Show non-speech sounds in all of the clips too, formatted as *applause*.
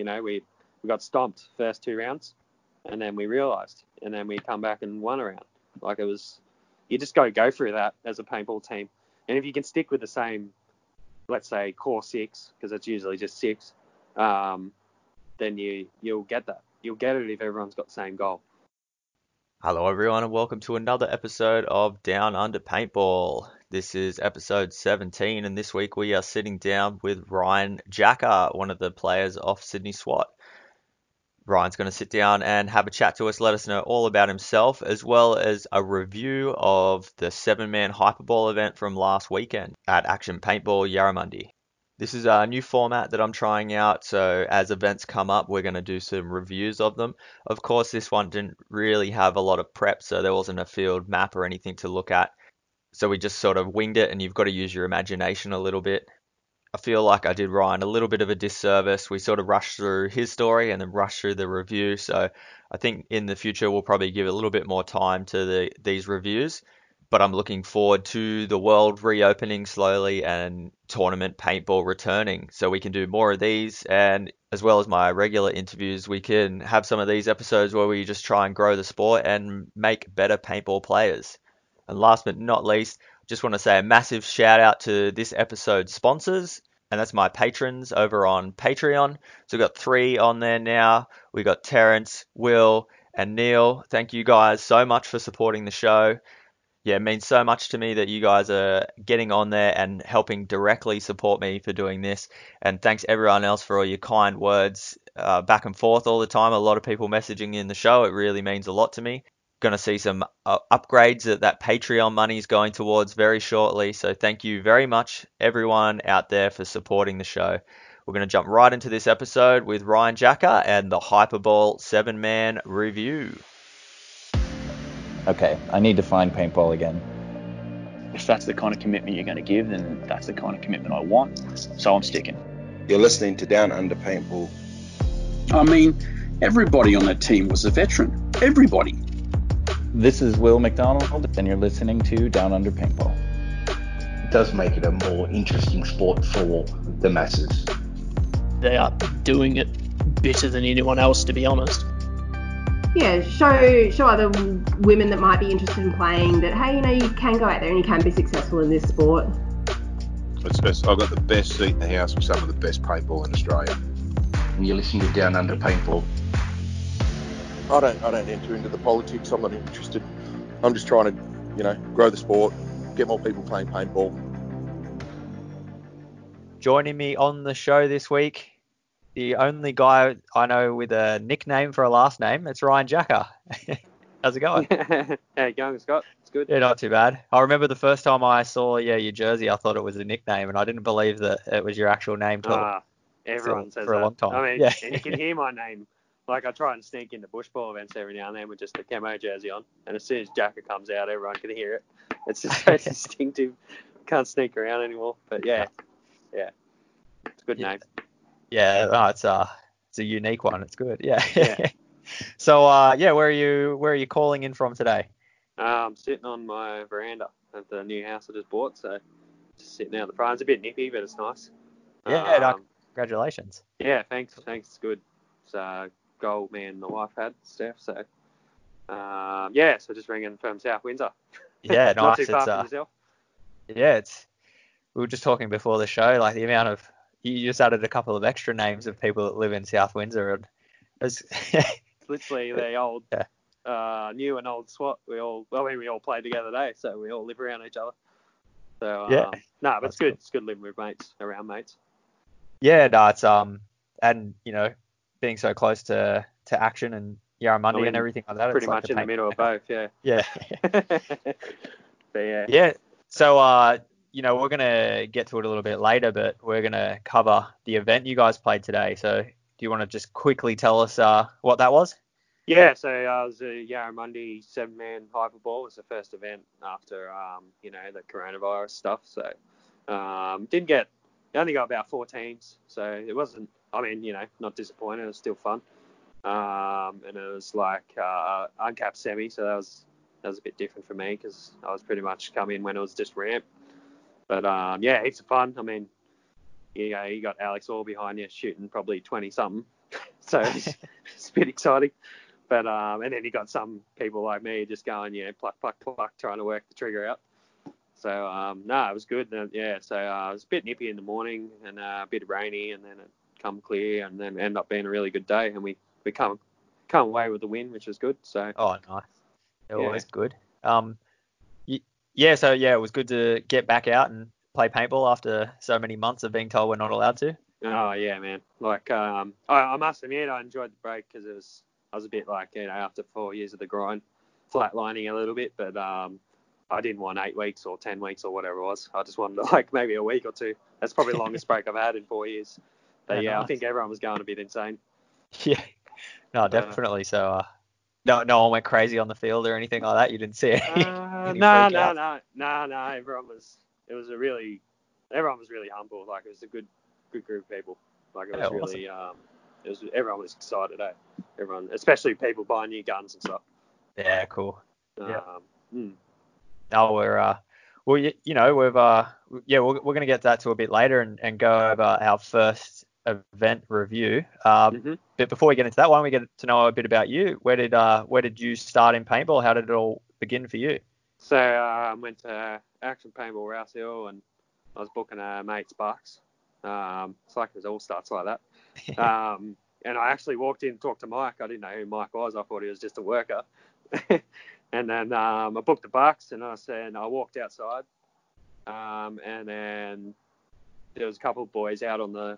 you know, we we got stomped first two rounds, and then we realised, and then we come back and won a round. Like it was, you just got to go through that as a paintball team, and if you can stick with the same, let's say core six, because it's usually just six, um, then you you'll get that. You'll get it if everyone's got the same goal. Hello, everyone, and welcome to another episode of Down Under Paintball. This is episode 17, and this week we are sitting down with Ryan Jacka, one of the players off Sydney SWAT. Ryan's going to sit down and have a chat to us, let us know all about himself, as well as a review of the seven man hyperball event from last weekend at Action Paintball Yarramundi. This is a new format that I'm trying out, so as events come up, we're going to do some reviews of them. Of course, this one didn't really have a lot of prep, so there wasn't a field map or anything to look at. So we just sort of winged it, and you've got to use your imagination a little bit. I feel like I did Ryan a little bit of a disservice. We sort of rushed through his story and then rushed through the review. So I think in the future we'll probably give a little bit more time to the, these reviews but I'm looking forward to the world reopening slowly and tournament paintball returning so we can do more of these and as well as my regular interviews we can have some of these episodes where we just try and grow the sport and make better paintball players and last but not least just want to say a massive shout out to this episode's sponsors and that's my patrons over on patreon so we've got three on there now We've got terrence will and neil thank you guys so much for supporting the show yeah, it means so much to me that you guys are getting on there and helping directly support me for doing this. And thanks everyone else for all your kind words uh, back and forth all the time. A lot of people messaging in the show. It really means a lot to me. Going to see some uh, upgrades that that Patreon money is going towards very shortly. So thank you very much, everyone out there, for supporting the show. We're going to jump right into this episode with Ryan Jacka and the Hyperball 7 Man review okay, I need to find paintball again. If that's the kind of commitment you're going to give, then that's the kind of commitment I want. So I'm sticking. You're listening to Down Under Paintball. I mean, everybody on that team was a veteran. Everybody. This is Will McDonald, and you're listening to Down Under Paintball. It does make it a more interesting sport for the masses. They are doing it better than anyone else, to be honest yeah, show show other women that might be interested in playing that hey, you know, you can go out there and you can be successful in this sport. It's best. I've got the best seat in the house with some of the best paintball in Australia. And you're listening to Down Under Paintball. I don't I don't enter into the politics. I'm not interested. I'm just trying to, you know, grow the sport, get more people playing paintball. Joining me on the show this week the only guy I know with a nickname for a last name. It's Ryan Jacka. *laughs* How's it going? *laughs* How you going, Scott? It's good. Yeah, not too bad. I remember the first time I saw yeah your jersey, I thought it was a nickname, and I didn't believe that it was your actual name. Till, uh, everyone for, says for that. a long time. I mean, yeah. and you can hear my name. *laughs* Like I try and sneak into bushball events every now and then with just the camo jersey on, and as soon as Jacka comes out, everyone can hear it. It's just *laughs* so distinctive. Can't sneak around anymore. But yeah, yeah, it's a good Yeah. name. Yeah, no, it's a it's a unique one. It's good. Yeah. Yeah. *laughs* so uh, yeah, where are you where are you calling in from today? Uh, I'm sitting on my veranda at the new house I just bought, so just sitting out the front. It's a bit nippy, but it's nice. Yeah, no, Um, congratulations. Yeah, thanks. Thanks. It's good. It's a goal me and my wife had, Steph. So, um, yeah, so just ringing from South Windsor. *laughs* Yeah, Not nice. too far It's from uh, yourself. yeah, it's we were just talking before the show, like the amount of you just added a couple of extra names of people that live in South Windsor, and it's, *laughs* literally the old, Yeah. uh, new and old SWAT. We all, well, I mean, we all play together today, so we all live around each other. So, um, Yeah. no, but That's it's good. cool. It's good living with mates, around mates. yeah, no, it's um, and you know, being so close to to action and Yarramundi I mean, and everything like that, Pretty it's like much the in the middle of *laughs* both, yeah. Yeah. *laughs* yeah. Yeah. So, uh, you know, we're gonna get to it a little bit later, but we're gonna cover the event you guys played today. So, do you want to just quickly tell us uh, what that was? Yeah, so uh, it was a Yarramundi seven man hyperball. It was the first event after um, you know the coronavirus stuff. So um, didn't get only got about four teams, so it wasn't. I mean, you know, not disappointed. It was still fun. Um, and it was like uh, uncapped semi, so that was that was a bit different for me because I was pretty much come in when it was just ramp. But um, yeah, heaps of fun. I mean, you know, you got Alex all behind you shooting probably 20 something. *laughs* so it's, *laughs* it's a bit exciting. But um, and then you got some people like me just going, yeah, pluck, pluck, pluck, trying to work the trigger out. So um, no, it was good. And, yeah, so uh, it was a bit nippy in the morning and uh, a bit rainy, and then it come clear, and then end up being a really good day, and we we come come away with the win, which is good. So Oh, nice. Yeah. Always good. Um, yeah. So yeah, it was good to get back out and play paintball after so many months of being told we're not allowed to. Oh yeah, man. Like um, I, I must admit, I enjoyed the break because it was I was a bit like you know after four years of the grind, flatlining a little bit, but um, I didn't want eight weeks or ten weeks or whatever it was. I just wanted *laughs* like maybe a week or two. That's probably the longest *laughs* break I've had in four years. But Yeah, yeah, I think everyone was going a bit insane. *laughs* Yeah. No, definitely. So uh, no, no one went crazy on the field or anything like that. You didn't see any. Uh, *laughs* no, no, no, no, no. Everyone was. It was a really. Everyone was really humble. Like it was a good, good group of people. Like it was Yeah, awesome. really. Um, it was. Everyone was excited. Eh? Everyone, especially people buying new guns and stuff. Yeah, cool. Um, Yeah. mm. No, we're uh, well, you, you know, we've uh, yeah, we're, we're gonna get that to a bit later and, and go over our first event review. Um, Mhm. but before we get into that, why don't we get to know a bit about you? Where did uh, where did you start in paintball? How did it all begin for you? So uh, I went to Action Paintball Rouse Hill and I was booking a mate's bucks. Um, it's like it all starts like that. *laughs* Um, and I actually walked in and talked to Mike. I didn't know who Mike was. I thought he was just a worker. *laughs* and then um, I booked the bucks and I said I walked outside. Um, and then there was a couple of boys out on the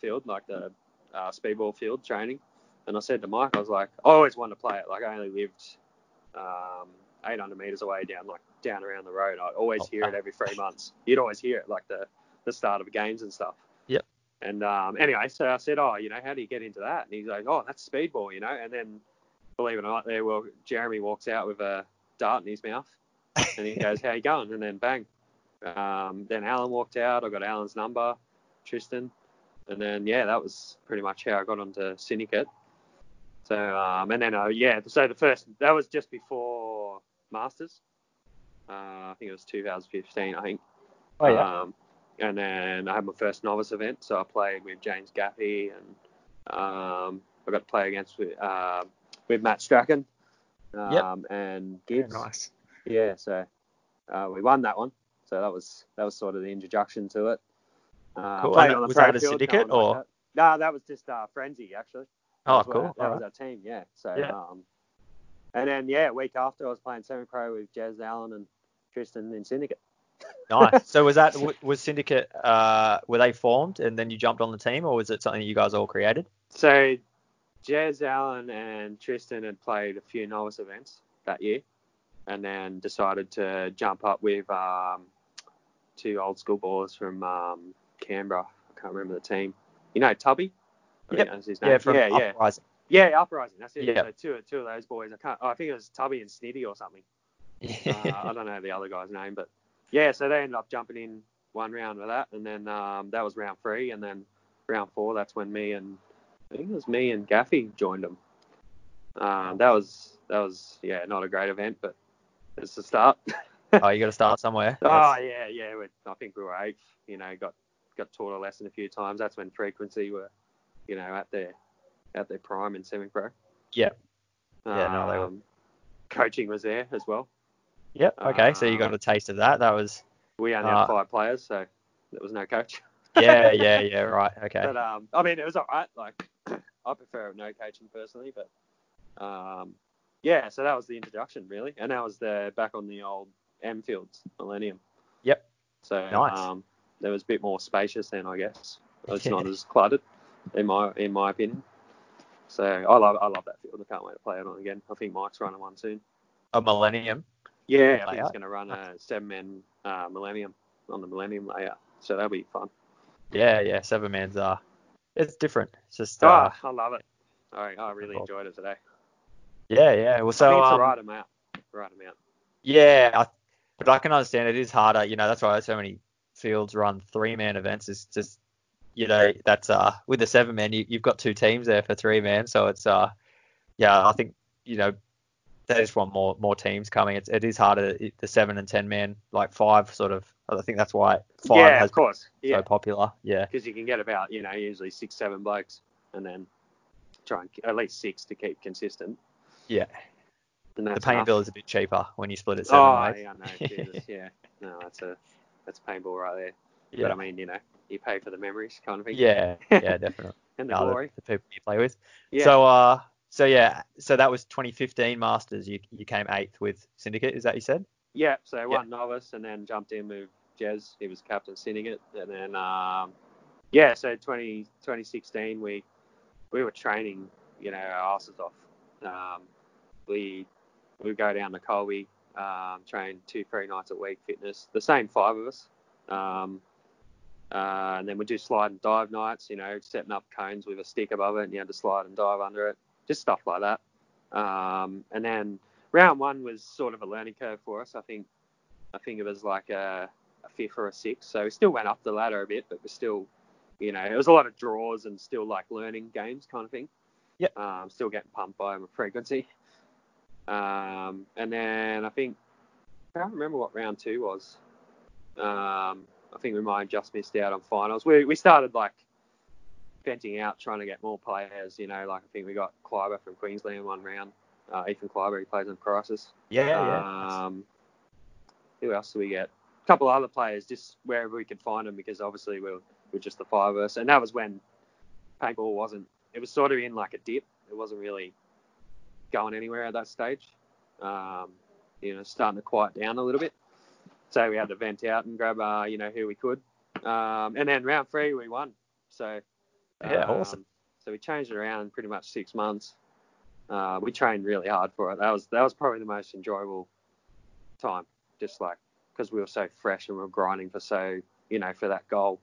field, like the uh, speedball field training. And I said to Mike, I was like, I always wanted to play it. Like I only lived um, 800 meters away down like down around the road. I'd always Oh, hear it every three months. You'd always hear it like the the start of games and stuff. Yep. And um, anyway, so I said, oh, you know, how do you get into that? And he's like, oh, that's speedball, you know. And then, believe it or not, there, well, Jeremy walks out with a dart in his mouth, and he goes, how you going? And then bang. Um, then Alan walked out. I got Alan's number, Tristan, and then yeah, that was pretty much how I got onto Syndicate. So um, and then uh, yeah, so the first that was just before Masters. Uh, I think it was 2015. I think. Oh yeah. Um, and then I had my first novice event, so I played with James Gaffey, and um, I got to play against with, uh, with Matt Strachan um, and Very Gibbs. nice. Yeah, so uh, we won that one. So that was that was sort of the introduction to it. Uh, Cool. played on the was that a syndicate or- liked that. No, that was just uh, Frenzy actually. That Oh, cool. That All was our team, yeah. So Yeah. um, and then yeah, a week after I was playing semi pro with Jez Allen and Tristan in Syndicate. Nice. *laughs* So was that was Syndicate? Uh, were they formed and then you jumped on the team, or was it something you guys all created? So Jez Allen and Tristan had played a few novice events that year, and then decided to jump up with um, two old school ballers from um, Canberra. I can't remember the team. You know Tubby? I Yep. name. Yeah, from yeah, yeah. Uprising. Yeah, Uprising. That's it. Yeah. So two, two of those boys. I can't. Oh, I think it was Tubby and Snitty or something. *laughs* Uh, I don't know the other guy's name, but yeah. So they ended up jumping in one round of that, and then um, that was round three, and then round four. That's when me and I think it was me and Gaffy joined them. Um, that was that was yeah, not a great event, but it's the start. *laughs* oh, you got to start somewhere. Oh That's- yeah, yeah. We, I think we were eighth. You know, got got taught a lesson a few times. That's when frequency were, you know, at their at their prime in semi pro. Yep. Yeah, no, they were- Um, coaching was there as well. Yep. Okay. So you got Uh, a taste of that. That was. We only Uh, had five players, so there was no coach. *laughs* Yeah. Yeah. Yeah. *laughs* Right. Okay. But um, I mean, it was alright. Like, *coughs* I prefer no coaching personally, but um, yeah. So that was the introduction really, and that was the back on the old M Fields Millennium. Yep. So Nice. um, there was a bit more spacious then, I guess. It's not as cluttered, in my in my opinion. So I love I love that field. I can't wait to play it on again. I think Mike's running one soon. A Millennium. Yeah, I think he's going to run a seven man uh, Millennium on the Millennium layout. So that'll be fun. Yeah. Yeah. Seven man's. Uh, it's different. It's just. Uh, oh, I love it. All right, I really enjoyed it today. yeah. Yeah. Well, so. I think it's um, the right amount. Right amount. Yeah, I, but I can understand it is harder. You know, that's why so many fields run three man events. Is just you know that's uh with the seven man you, you've got two teams there for three man, so it's uh yeah I think you know they just want more more teams coming. It's it is harder the seven and ten man like five sort of I think that's why five yeah, has of course. Yeah, so popular. Yeah. because you can get about you know usually six, seven blokes, and then try and at least six to keep consistent. Yeah. The paint enough. bill is a bit cheaper when you split it seven Oh ways. yeah, no, Jesus, *laughs* yeah, no, that's a that's a paintball right there. Yeah. But I mean, you know, you pay for the memories kind of thing. Yeah, yeah, *laughs* definitely. and the No, glory. the people you play with. Yeah. So, uh, so yeah, so that was 2015 Masters. You you came eighth with Syndicate. Is that you said? Yeah, so I one novice and then jumped in with Jez. He was captain syndicate. And then, um, yeah, so 20, 2016, we we were training, you know, our asses off. Um, we we would go down to Colby, um, train two, three nights a week, fitness, the same five of us. Um, uh, and then we do slide and dive nights, you know, setting up cones with a stick above it, and you had to slide and dive under it, just stuff like that. Um, and then round one was sort of a learning curve for us. I think I think it was like a, a fifth or a sixth. So we still went up the ladder a bit, but we're still, you know, it was a lot of draws and still like learning games kind of thing. Yep. Um, still getting pumped by my frequency. Um, and then I think I can't remember what round two was. Um, I think we might have just missed out on finals. We we started like venting out, trying to get more players. You know, like I think we got Kleiber from Queensland one round. Uh, Ethan Kleiber, he plays in Crisis. Yeah, yeah. Um, who else do we get? A couple of other players, just wherever we could find them, because obviously we're, we're just the five of us. And that was when paintball wasn't, it was sort of in like a dip. It wasn't really going anywhere at that stage. Um, you know, starting to quiet down a little bit. So we had to vent out and grab, uh, you know, who we could. Um, and then round three, we won. So, Yeah, um, awesome. So we changed it around in pretty much six months. Uh, we trained really hard for it. That was that was probably the most enjoyable time, just like because we were so fresh and we were grinding for so you know for that goal.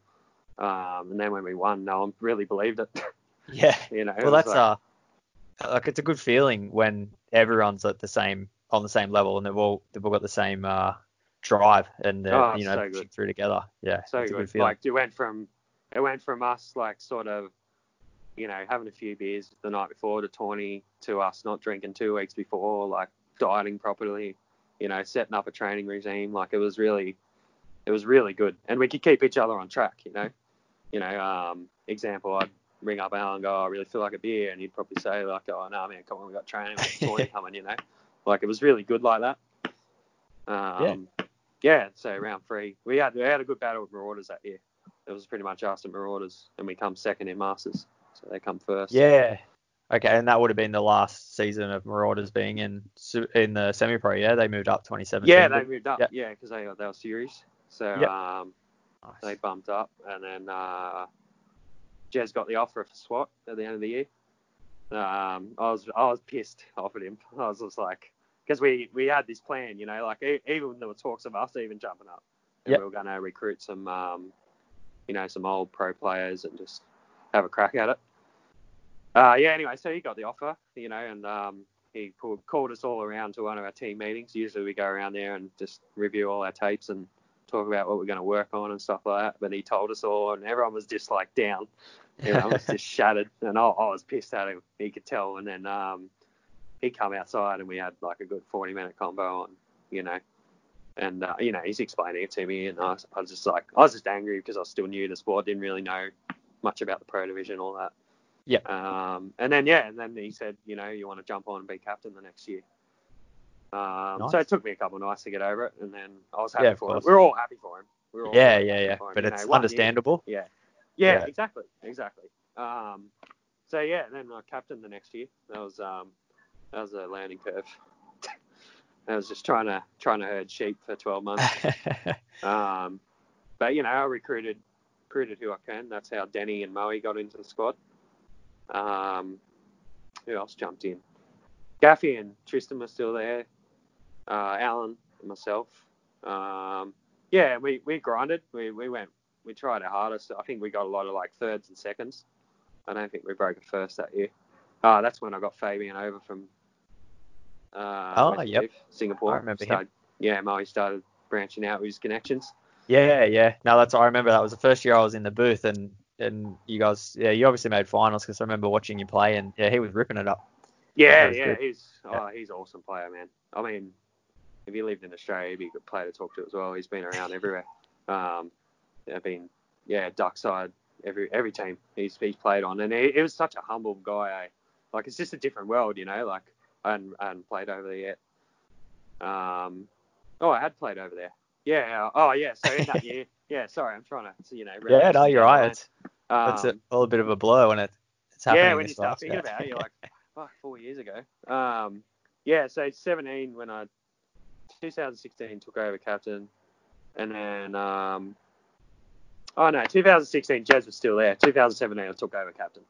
Um, and then when we won, no one really believed it. *laughs* Yeah. you know, Well, that's like- uh, like it's a good feeling when everyone's at the same on the same level and they've all they've all got the same uh, drive and they're Oh, you know so through together. Yeah, so good. good. Like it went from it went from us like sort of you know having a few beers the night before to twenty to us not drinking two weeks before, like dieting properly, you know, setting up a training regime. Like it was really it was really good, and we could keep each other on track. You know, you know. Um, example, I'd ring up Alan, and go, "Oh, I really feel like a beer, and he'd probably say like, Oh no, man, come on, we got training, we got *laughs* coming. You know, like it was really good like that. Um, yeah. So round three, we had we had a good battle with Marauders that year. It was pretty much us and Marauders, and we come second in Masters, so they come first. Yeah. Okay, and that would have been the last season of Marauders being in in the semi-pro. Yeah, they moved up 2017. Yeah, they moved up. Yeah. Yeah, because they got their series. So Yep. um, Nice. they bumped up, and then uh, Jez got the offer for SWAT at the end of the year. Um, I was I was pissed off at him. I was just like, because we we had this plan, you know, like even there were talks of us even jumping up, and Yep. we were going to recruit some, um, you know, some old pro players and just have a crack at it. Uh, yeah. Anyway, so he got the offer, you know, and um, he pulled, called us all around to one of our team meetings. Usually we go around there and just review all our tapes and talk about what we're going to work on and stuff like that. But he told us all, and everyone was just like down. Everyone was just *laughs* shattered, and I, I was pissed at him. He could tell. And then um, he come outside, and we had like a good 40 minute combo on, you know. And uh, you know, he's explaining it to me, and I was, I was just like, I was just angry because I was still new to the sport, didn't really know much about the pro division, all that. Yeah. Um, and then yeah, and then he said, you know, you want to jump on and be captain the next year. Um, Nice. So it took me a couple of nights to get over it, and then I was happy Yeah, for him. We are all happy for him. Were all Yeah, yeah, happy yeah. him, But it's know, understandable. Yeah. yeah. Yeah. exactly, exactly. Um, so yeah, then I captained the next year. That was um, that was a landing curve. *laughs* I was just trying to trying to herd sheep for 12 months. *laughs* Um, but you know, I recruited recruited who I can. That's how Denny and Moe got into the squad. Um, who else jumped in? Gaffy and Tristan were still there. Uh, Alan and myself. Um, yeah, we, we grinded. We, we went. We tried our hardest. I think we got a lot of like thirds and seconds. I don't think we broke a first that year. Uh, that's when I got Fabian over from. Uh, Oh, yep. Singapore. I remember him. started, Yeah, Moe started branching out with his connections. Yeah, yeah. No, that's I remember that was the first year I was in the booth and and you guys, yeah, you obviously made finals because I remember watching you play and yeah, he was ripping it up. Yeah, yeah, good. he's oh, he's an awesome player, man. I mean, if he lived in Australia, he'd be a good player to talk to as well. He's been around everywhere. Um, they've been yeah duck side every every team he's he's played on, and he, he was such a humble guy. Eh? Like it's just a different world, you know. Like I hadn't, I hadn't played over there yet. Um, oh, I had played over there. Yeah. Oh, yeah. So in that *laughs* year, yeah. Sorry, I'm trying to, you know. Yeah, no, you're right. It's, Um, it's a, all a bit of a blur when it, it's happening. yeah, when you start thinking about it, you're like, *laughs* fuck, four years ago. Um, yeah, so 17 when I 2016 took over captain, and then um, oh no, 2016 Jez was still there. 2017 I took over captain.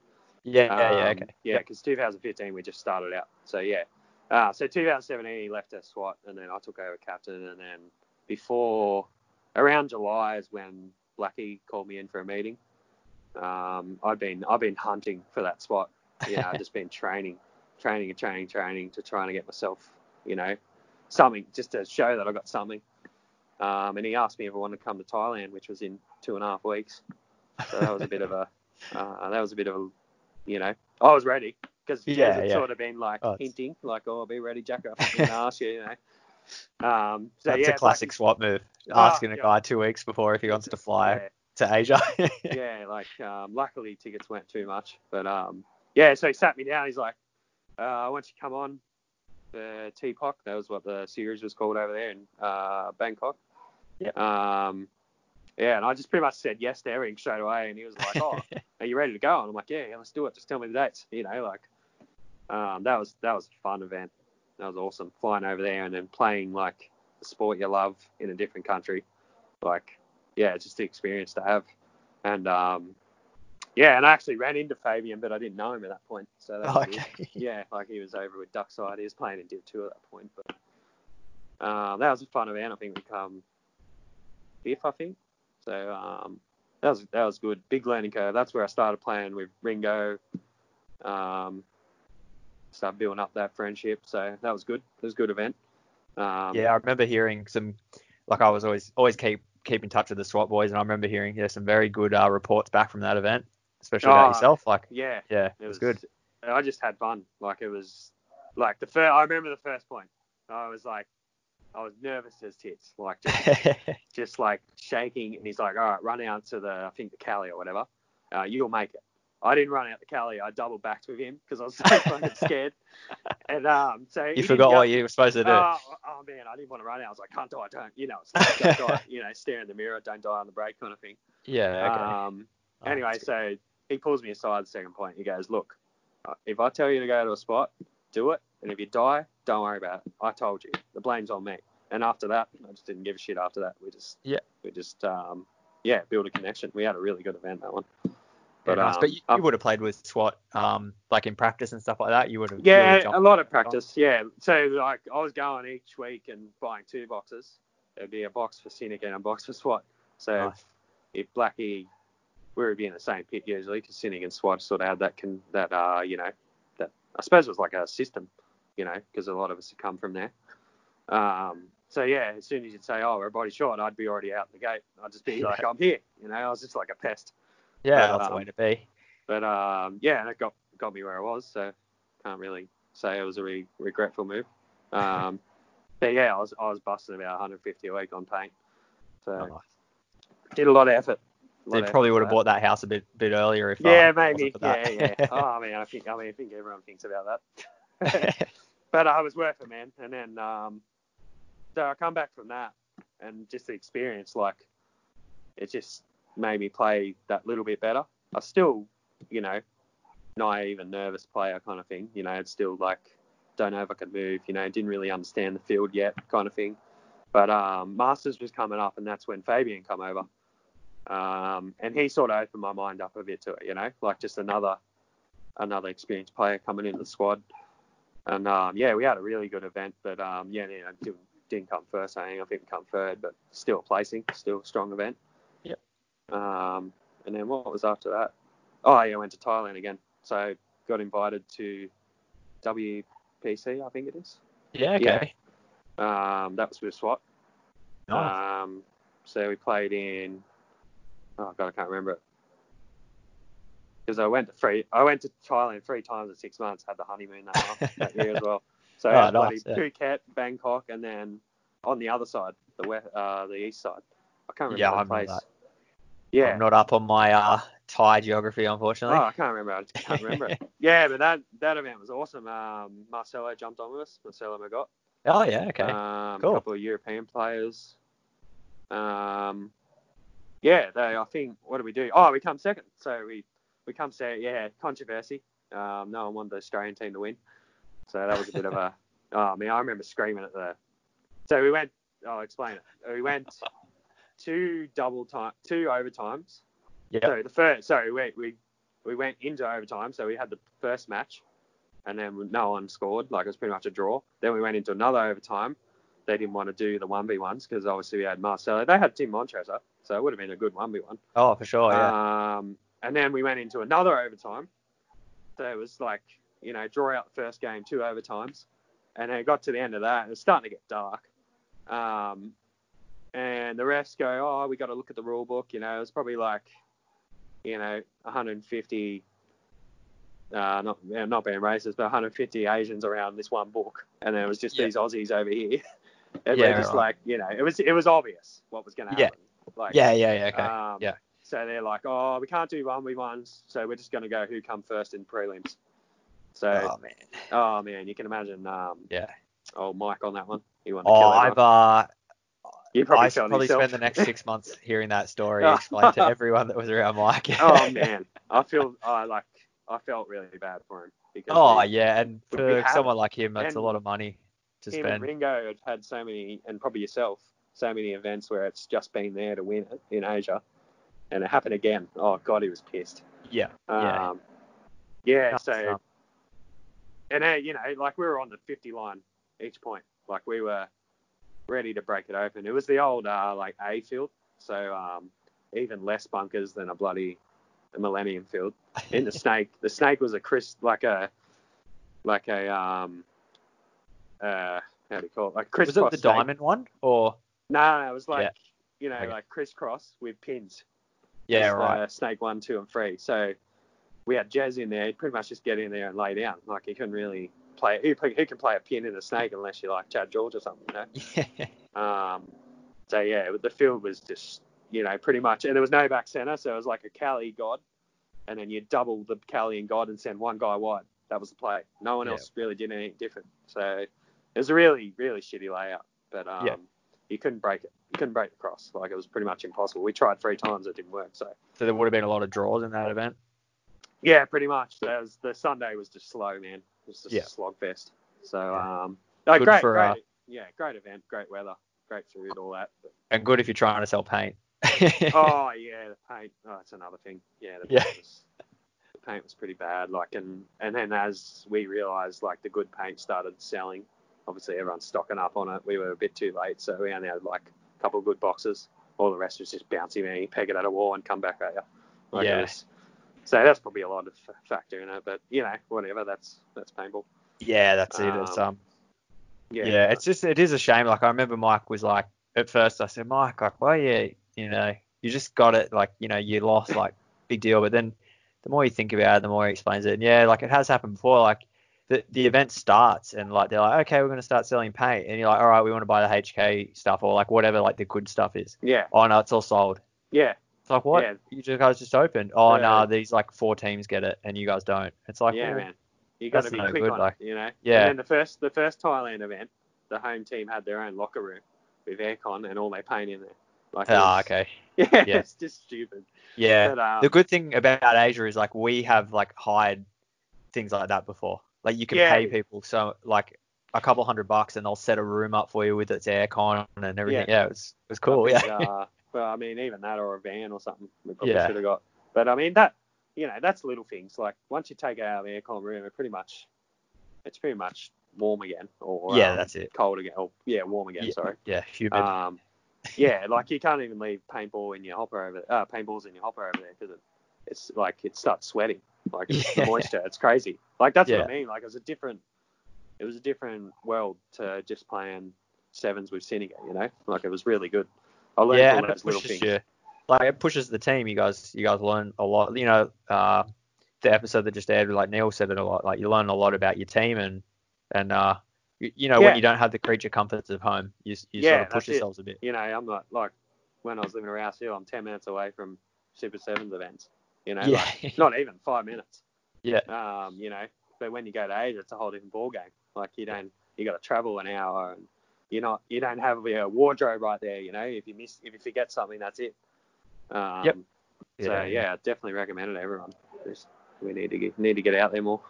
yeah, yeah, yeah, Um, okay. Yeah, because 2015 we just started out. So yeah. Uh, so 2017 he left us SWAT, and then I took over captain, and then before around July is when Blackie called me in for a meeting. Um, I've been I've been hunting for that spot. You know, I've just *laughs* been training, training and training, training to trying to get myself, you know, something just to show that I got something. Um, and he asked me if I wanted to come to Thailand, which was in two and a half weeks. So that was a bit of a *laughs* uh, that was a bit of a, you know, I was ready because Yeah, had yeah. sort of been like Oh, hinting, like, oh, be ready, Jack. I'm going to ask you, you know. Um, so That's yeah, a classic SWAT move. Oh, Asking a yeah. guy two weeks before if he wants to *laughs* fly to Asia. *laughs* yeah, like um, luckily tickets weren't too much, but um, yeah. So he sat me down. He's like, uh, "I want you to come on the Teapot. That was what the series was called over there in uh, Bangkok." Yep. Um, yeah, and I just pretty much said yes to everything straight away, and he was like, "Oh, *laughs* are you ready to go?" And I'm like, "Yeah, yeah, let's do it. Just tell me the dates." You know, like um, that was that was a fun event. That was awesome. Flying over there and then playing like the sport you love in a different country. Like, yeah, it's just the experience to have. And um, yeah, and I actually ran into Fabian, but I didn't know him at that point. So that good. okay. *laughs* Yeah, like he was over with Duckside. He was playing in Div 2 at that point. But um, that was a fun event. I think we come fifth, I think. So um, that was that was good. Big learning curve. That's where I started playing with Ringo. Um, started building up that friendship. So that was good. It was a good event. Um, Yeah, I remember hearing some, like I was always always keep keep in touch with the SWAT boys, and I remember hearing yeah some very good uh, reports back from that event, especially about Oh, yourself. Like yeah. yeah, it was good. I just had fun. Like it was like the first. I remember the first point. I was like, I was nervous as tits, like just, *laughs* just like shaking. And he's like, all right, run out to the I think the Cali or whatever. Uh, you'll make it. I didn't run out the Cali. I double backed with him because I was *laughs* so fucking scared. And um, so you forgot go- what you were supposed to do. Oh, oh man, I didn't want to run out. I was like, can't die, don't. You know, like, don't die. *laughs* You know, stare in the mirror, don't die on the brake kind of thing. yeah, okay. Um, Oh, anyway, so he pulls me aside the second point. He goes, look, uh, if I tell you to go to a spot, do it. And if you die, don't worry about it. I told you. The blame's on me. And after that, I just didn't give a shit after that. We just, Yeah. we just, um, yeah, build a connection. We had a really good event that one. Yeah, But, nice. um, but you, um, you would have played with SWAT, um, like in practice and stuff like that. You would have. Yeah, a lot of practice. Yeah. So like I was going each week and buying two boxes. There'd be a box for Cynic and a box for SWAT. So Nice. if Blackie, we would be in the same pit usually because Cynic and SWAT sort of had that can that uh you know that I suppose it was like a system, you know, because a lot of us had come from there. Um. So yeah, as soon as you'd say, "Oh, we're a body shot," I'd be already out the gate. I'd just be *laughs* like, "I'm here," you know. I was just like a pest. Yeah, but, that's the um, way to be. But um, yeah, and it got got me where I was, so can't really say it was a re- regretful move. *laughs* Um, but yeah, I was I was busting about 150 a week on paint, so Oh, nice. did a lot of effort. They probably would have bought that house a bit bit earlier if. uh, Yeah, wasn't maybe. Yeah, yeah. *laughs* Oh, I mean, I think I mean I think everyone thinks about that. *laughs* but I was worth it, man. And then um, so I come back from that, and just the experience, like, it just made me play that little bit better. I still, you know, naive and nervous player kind of thing. You know, it's still like, don't know if I could move. You know, didn't really understand the field yet, kind of thing. But um, Masters was coming up, and that's when Fabian come over. Um, and he sort of opened my mind up a bit to it, you know, like just another another experienced player coming into the squad. And um, yeah, we had a really good event, but um, yeah, you know, didn't, didn't come first. I think I think we come third, but still placing, still a strong event. Yep. Um, and then what was after that? Oh yeah, I went to Thailand again. So got invited to WPC, I think it is. yeah, okay. Yeah. Um, that was with SWAT. Nice. Um, so we played in. Oh god, I can't remember it. Because I went to three. I went to Thailand three times in six months. Had the honeymoon that, *laughs* that year as well. So Oh, I had nice, yeah. Phuket, Bangkok, and then on the other side, the west, uh, the east side. I can't remember Yeah, the I remember place. that. Yeah. I'm not up on my uh, Thai geography, unfortunately. Oh. I can't remember. I just can't remember it. *laughs* Yeah, but that that event was awesome. Um, Marcelo jumped on with us. Marcelo Margott. Oh yeah, okay. Um, Cool. A couple of European players. Um, yeah, they. I think. What did we do? Oh, we come second. So we we come second. Yeah, controversy. Um, no one wanted the Australian team to win. So that was a bit of a. *laughs* Oh man, I remember screaming at the. So we went. I'll explain it. We went two double time, two overtimes. Yeah. So the first, sorry, we we we went into overtime. So we had the first match, and then no one scored. Like it was pretty much a draw. Then we went into another overtime. They didn't want to do the one v ones because obviously we had Marcelo. They had Tim Montressor, so it would have been a good one v one. Oh, for sure, yeah. Um, and then we went into another overtime. So it was like, you know, draw out the first game, two overtimes. And then it got to the end of that. It was starting to get dark. Um, and the refs go, oh, we got to look at the rule book. You know, it was probably like, you know, 150, uh, not not being racist, but 150 Asians around this one book. And then it was just Yeah. these Aussies over here. *laughs* and Yeah, we're just right. like, you know, it was it was obvious what was going to happen. Yeah. Like, yeah, yeah, yeah, okay. um, yeah. So they're like, oh, we can't do one v ones, so we're just going to go who come first in prelims. So, Oh man. oh man, you can imagine, um, Yeah. Oh, Mike on that one. He wanted to Oh, kill I've uh You probably I probably yourself. spend the next six months *laughs* hearing that story Oh. explained to everyone that was around Mike. *laughs* oh man, I feel, I like, I felt really bad for him because Oh he- yeah, and for someone like him, that's a lot of money to him and spend. Ringo had had so many, and probably yourself, so many events where it's just been there to win it in Asia, and it happened again. Oh god, he was pissed. Yeah, yeah. Um, yeah. Nuts, so, and uh, you know, like we were on the 50 line each point, like we were ready to break it open. It was the old uh, like A field, so um, even less bunkers than a bloody Millennium field. In the *laughs* snake, the snake was a Chris like a like a um uh how do you call it like Chris Was it the snake. diamond one or? No, no, it was like Yeah. you know Okay. like crisscross with pins. Yeah, Just, right. Uh, snake one, two, and three. So we had Jazz in there. He'd pretty much just get in there and lay down. Like he couldn't really play. Who, who can play a pin in a snake unless you're like Chad George or something, you know? *laughs* Um, so yeah, the field was just you know pretty much, and there was no back center, so it was like a Cali God, and then you double the Cali and God and send one guy wide. That was the play. No one Yeah. else really did anything different. So it was a really really shitty layout, but um, Yeah. You couldn't break it. You couldn't break the cross. Like it was pretty much impossible. We tried three times, it didn't work. So So there would have been a lot of draws in that event. yeah, pretty much. That was, the Sunday was just slow, man. It was just Yeah. a slog fest. So Yeah. um, no, Good great, for, great, uh, yeah, great event, great weather, great food, all that. But, And good if you're trying to sell paint. *laughs* oh *laughs* yeah, the paint. Oh, that's another thing. Yeah, the Yeah. was the paint was pretty bad. Like, and and then as we realised, like the good paint started selling. Obviously, everyone's stocking up on it. We were a bit too late, so we only had like a couple of good boxes. All the rest was just bouncy man. You peg it at a wall and come back at you. Like, Yeah. so that's probably a lot of factor in it, but you know, whatever. That's that's paintball. yeah, that's it. It's Um, um. Yeah. Yeah, it's just it is a shame. Like I remember Mike was like at first I said Mike like well yeah you know you just got it like you know you lost like big deal but then the more you think about it the more he explains it and yeah like it has happened before like the the event starts and like they're like okay we're gonna start selling paint and you're like all right we want to buy the HK stuff or like whatever like the good stuff is yeah. oh no it's all sold Yeah. it's like what Yeah. you just guys just opened oh Yeah. no these like four teams get it and you guys don't it's like yeah, man. You got to be no quick good, on like- it, you know. Yeah. And then the first the first Thailand event, the home team had their own locker room with aircon and all their paint in there. Like, ah was- okay *laughs* Yeah, Yeah. it's just stupid. yeah But, um, the good thing about Asia is like we have like hired things like that before. Like you can Yeah. pay people so like a couple hundred bucks and they'll set a room up for you with its aircon and everything. Yeah, it was it was cool. I Yeah. uh, well, I mean, even that or a van or something, we probably Yeah. should have got. But I mean, that you know, that's little things. Like once you take out of the aircon room, it pretty much, it's pretty much warm again, or Yeah, um, that's it. cold again. Or, yeah, warm again. Yeah. Sorry. yeah, humid. Um, yeah, like you can't even leave paintball in your hopper over uh, paintballs in your hopper over there because it, it's like it starts sweating, like it's *laughs* the Yeah. moisture. It's crazy. Like that's what I mean. Like it was a different, it was a different world to just playing sevens with Senegal. You know, like it was really good. I learned yeah, all those little things. you. Like it pushes the team. You guys, you guys learn a lot. You know, uh, the episode that just aired, like Neil said it a lot. Like you learn a lot about your team and and uh, you, you know Yeah. when you don't have the creature comforts of home, you you Yeah, sort of push that's it. yourselves a bit. You know, I'm not like when I was living around here, I'm 10 minutes away from Super Sevens events. You know, Yeah. like, not even five minutes. Yeah. Um, you know, but when you go to Asia, it's a whole different ball game. Like you don't, you got to travel an hour, and you're not, you don't have a wardrobe right there. You know, if you miss, if you forget something, that's it. Um, Yep. So Yeah. yeah, definitely recommend it to everyone. Just, we need to get, need to get out there more.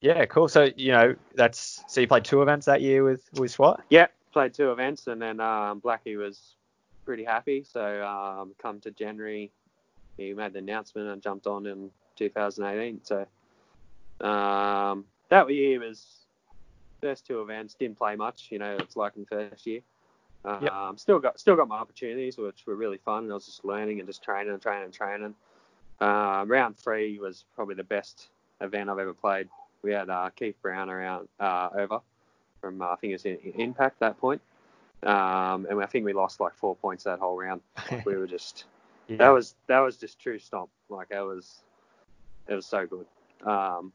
Yeah, cool. So you know that's so you played two events that year with with SWAT. Yeah, played two events, and then um, Blackie was pretty happy. So um, come to January, he made the announcement and jumped on in 2018. So um, that year was first two events. Didn't play much, you know. It's like in the first year. Um, Yep. Still got still got my opportunities, which were really fun. I was just learning and just training and training and training. Um, round three was probably the best event I've ever played. We had uh, Keith Brown around uh, over from uh, I think it was in, in Impact that point, um, and I think we lost like four points that whole round. *laughs* We were just Yeah. that was that was just true stomp. Like that was it was so good. Um,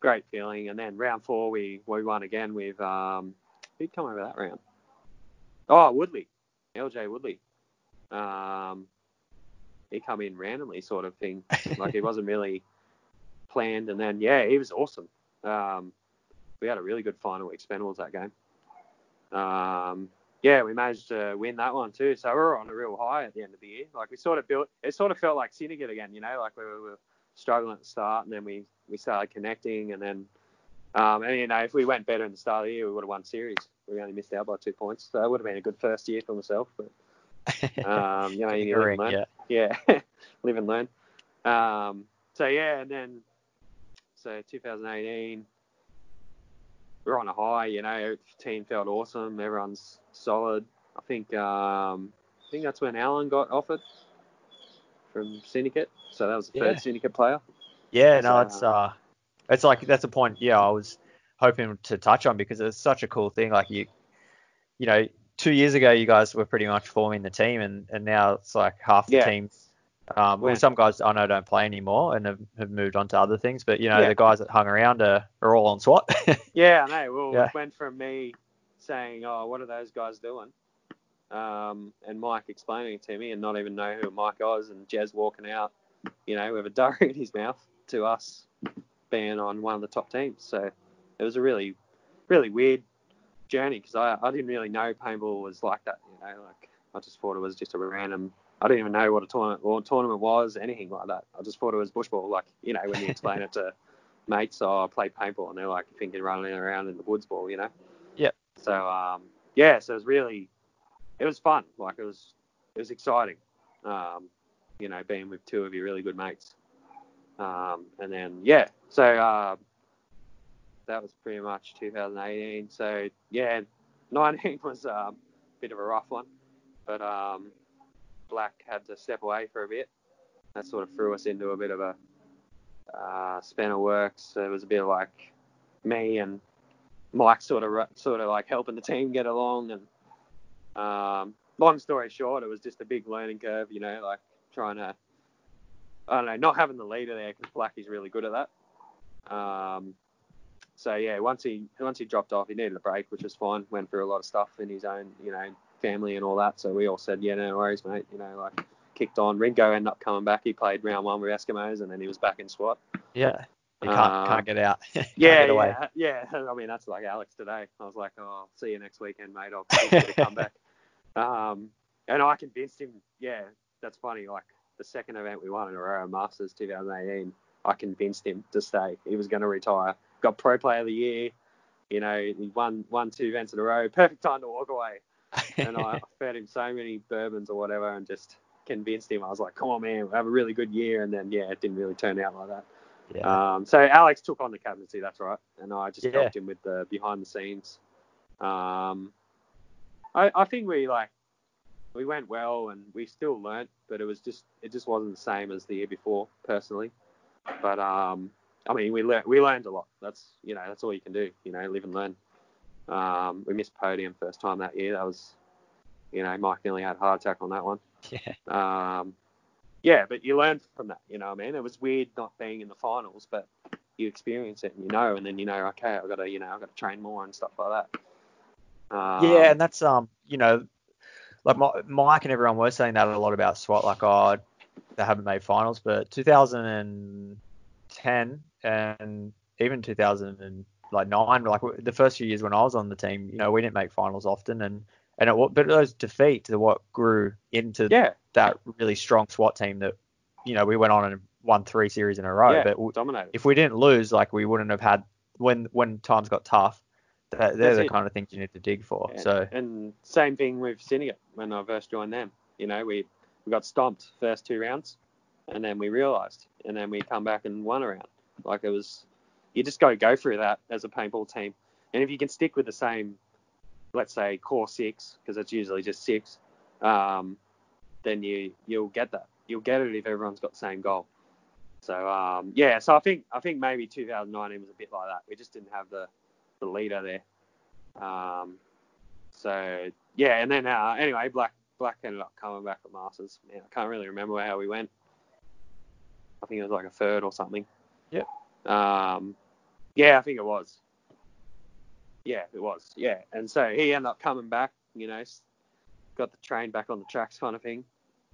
great feeling. And then round four we we won again with um, who'd come over that round? Oh Woodley, LJ Woodley. Um, he come in randomly sort of thing. Like it wasn't really *laughs* planned. And then yeah, he was awesome. Um, we had a really good final Expendables that game. Um, yeah, we managed to win that one too. So we were on a real high at the end of the year. Like we sort of built, it sort of felt like syndicate again. You know, like we were, we were struggling at the start, and then we we started connecting, and then um, and you know if we went better in the start of the year, we would have won series. We only missed out by two points, so it would have been a good first year for myself. But *laughs* um, you know, you live and learn. yeah. Yeah, *laughs* live and learn. Um, so yeah, and then so 2018, we're on a high. You know, the team felt awesome. Everyone's solid. I think um, I think that's when Alan got offered from Syndicate. So that was the Yeah. third Syndicate player. Yeah, So, no, it's uh, it's like that's a point. Yeah, I was hoping to touch on because it's such a cool thing. Like you, you know, two years ago you guys were pretty much forming the team, and and now it's like half the Yeah. teams. Um, well, Yeah. some guys I know don't play anymore and have, have moved on to other things, but you know Yeah. the guys that hung around are, are all on SWAT. *laughs* Yeah, I know. Well, it went from me saying, "Oh, what are those guys doing?" Um, and Mike explaining it to me, and not even know who Mike was, and Jez walking out, you know, with a *laughs* durry in his mouth, to us being on one of the top teams. So it was a really, really weird journey because I, I didn't really know paintball was like that. You know, like I just thought it was just a random. I didn't even know what a tournament or tournament was, anything like that. I just thought it was bushball. Like you know, when you explain it to *laughs* mates, oh, I play paintball, and they're like thinking running around in the woods ball, you know. So um, yeah, so it was really, it was fun. Like it was, it was exciting. Um, you know, being with two of your really good mates. Um, and then yeah, so uh, that was pretty much 2018. So yeah, 19 *laughs* was um, a bit of a rough one, but um, Black had to step away for a bit. That sort of threw us into a bit of a uh, span of work. So it was a bit like me and Mike sort of sort of like helping the team get along. And um, long story short, it was just a big learning curve. You know, like trying to I don't know, not having the leader there because Blackie's really good at that. Um, so yeah, once he once he dropped off, he needed a break, which was fine. Went through a lot of stuff in his own, you know, family and all that. So we all said, yeah, no worries, mate. You know, like kicked on. Ringo ended up coming back. He played round one with Eskimos, and then he was back in SWAT. yeah, can't Uh, can't get out. *laughs* Can't Yeah, get yeah, yeah. *laughs* I mean, that's like Alex today. I was like, oh, see you next weekend, mate. I'll come back. *laughs* Um, and I convinced him. Yeah, that's funny. Like the second event we won in a row, Masters 2018, I convinced him to stay. He was going to retire. Got Pro Player of the Year. You know, he won won two events in a row. Perfect time to walk away. And I fed him so many bourbons or whatever, and just convinced him. I was like, come on, man, we'll have a really good year. And then yeah, it didn't really turn out like that. Yeah. Um, so Alex took on the captaincy, that's right, and I just Yeah. helped him with the behind the scenes. Um, I, I think we like we went well and we still learnt, but it was just it just wasn't the same as the year before, personally. But um, I mean, we learned we learned a lot. That's you know that's all you can do. You know, live and learn. Um, we missed podium first time that year. That was you know Mike nearly had a heart attack on that one. *laughs* yeah. Um, yeah, but you learn from that, you know what I mean? It was weird not being in the finals, but you experience it and you know, and then you know, okay, I've got to, you know, I've got to train more and stuff like that. Um, Yeah, and that's um, you know, like Mi- Mike and everyone were saying that a lot about SWAT, like oh they haven't made finals, but 2010 and even 2009, like the first few years when I was on the team, you know, we didn't make finals often, and and it, but those defeats are what grew into Yeah, that really strong SWAT team that you know we went on and won three series in a row. yeah, But w- dominated. if we didn't lose, like we wouldn't have had when when times got tough. That, they're That's the it. kind of things you need to dig for. And, So and same thing with Syndicate when I first joined them. You know, we we got stomped first two rounds, and then we realised, and then we come back and won a round. Like it was, you just got to go through that as a paintball team. And if you can stick with the same, let's say core six, because it's usually just six, um, then you you'll get that. You'll get it if everyone's got the same goal. So um, yeah, so I think I think maybe 2019 was a bit like that. We just didn't have the the leader there. Um, so yeah, and then uh, anyway, Black Black ended up coming back at Masters. Man, I can't really remember how we went. I think it was like a third or something. Yep. Um, yeah, I think it was. Yeah, it was. Yeah, and so he ended up coming back. You know, got the train back on the tracks, kind of thing.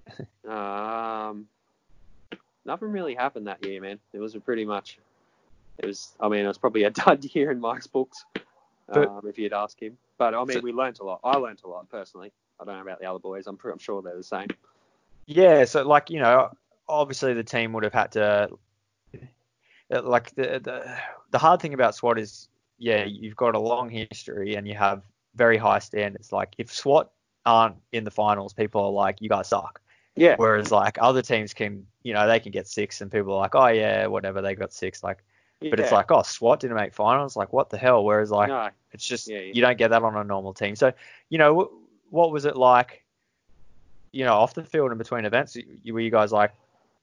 *laughs* um, nothing really happened that year, man. It was a pretty much. It was. I mean, it was probably a *laughs* dud year in Mike's books. But- um, if you'd ask him, but I mean, So- we learnt a lot. I learnt a lot personally. I don't know about the other boys. I'm, pretty, I'm sure they're the same. Yeah, so like you know, obviously the team would have had to, like the the the hard thing about SWAT is, yeah, you've got a long history and you have very high standards. Like if SWAT aren't in the finals, people are like, you guys suck. Yeah. Whereas like other teams can, you know, they can get six and people are like, oh yeah, whatever, they got six. Like, but it's like, oh, SWAT didn't make finals. Like, what the hell? Whereas like no, it's just Yeah, yeah. you don't get that on a normal team. So, you know, wh- what was it like? You know, off the field and between events, you, were you guys like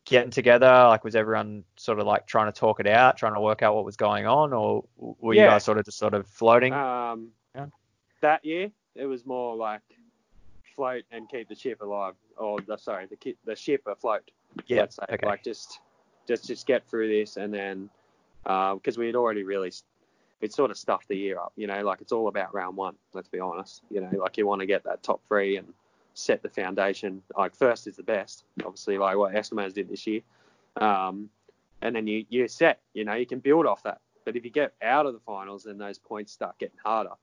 getting together? Like, was everyone sort of like trying to talk it out, trying to work out what was going on, or were you guys sort of just sort of floating? Um, Yeah. that year it was more like float and keep the ship alive, or the, sorry, the the ship afloat. yeah. let's say. Okay. Like just just just get through this, and then because we had already really we'd sort of stuffed the year up. You know, like it's all about round one. Let's be honest. You know, like you want to get that top three and set the foundation. Like first is the best, obviously, like what Eskimos did this year. Um, and then you you set. You know, you can build off that. But if you get out of the finals, then those points start getting harder.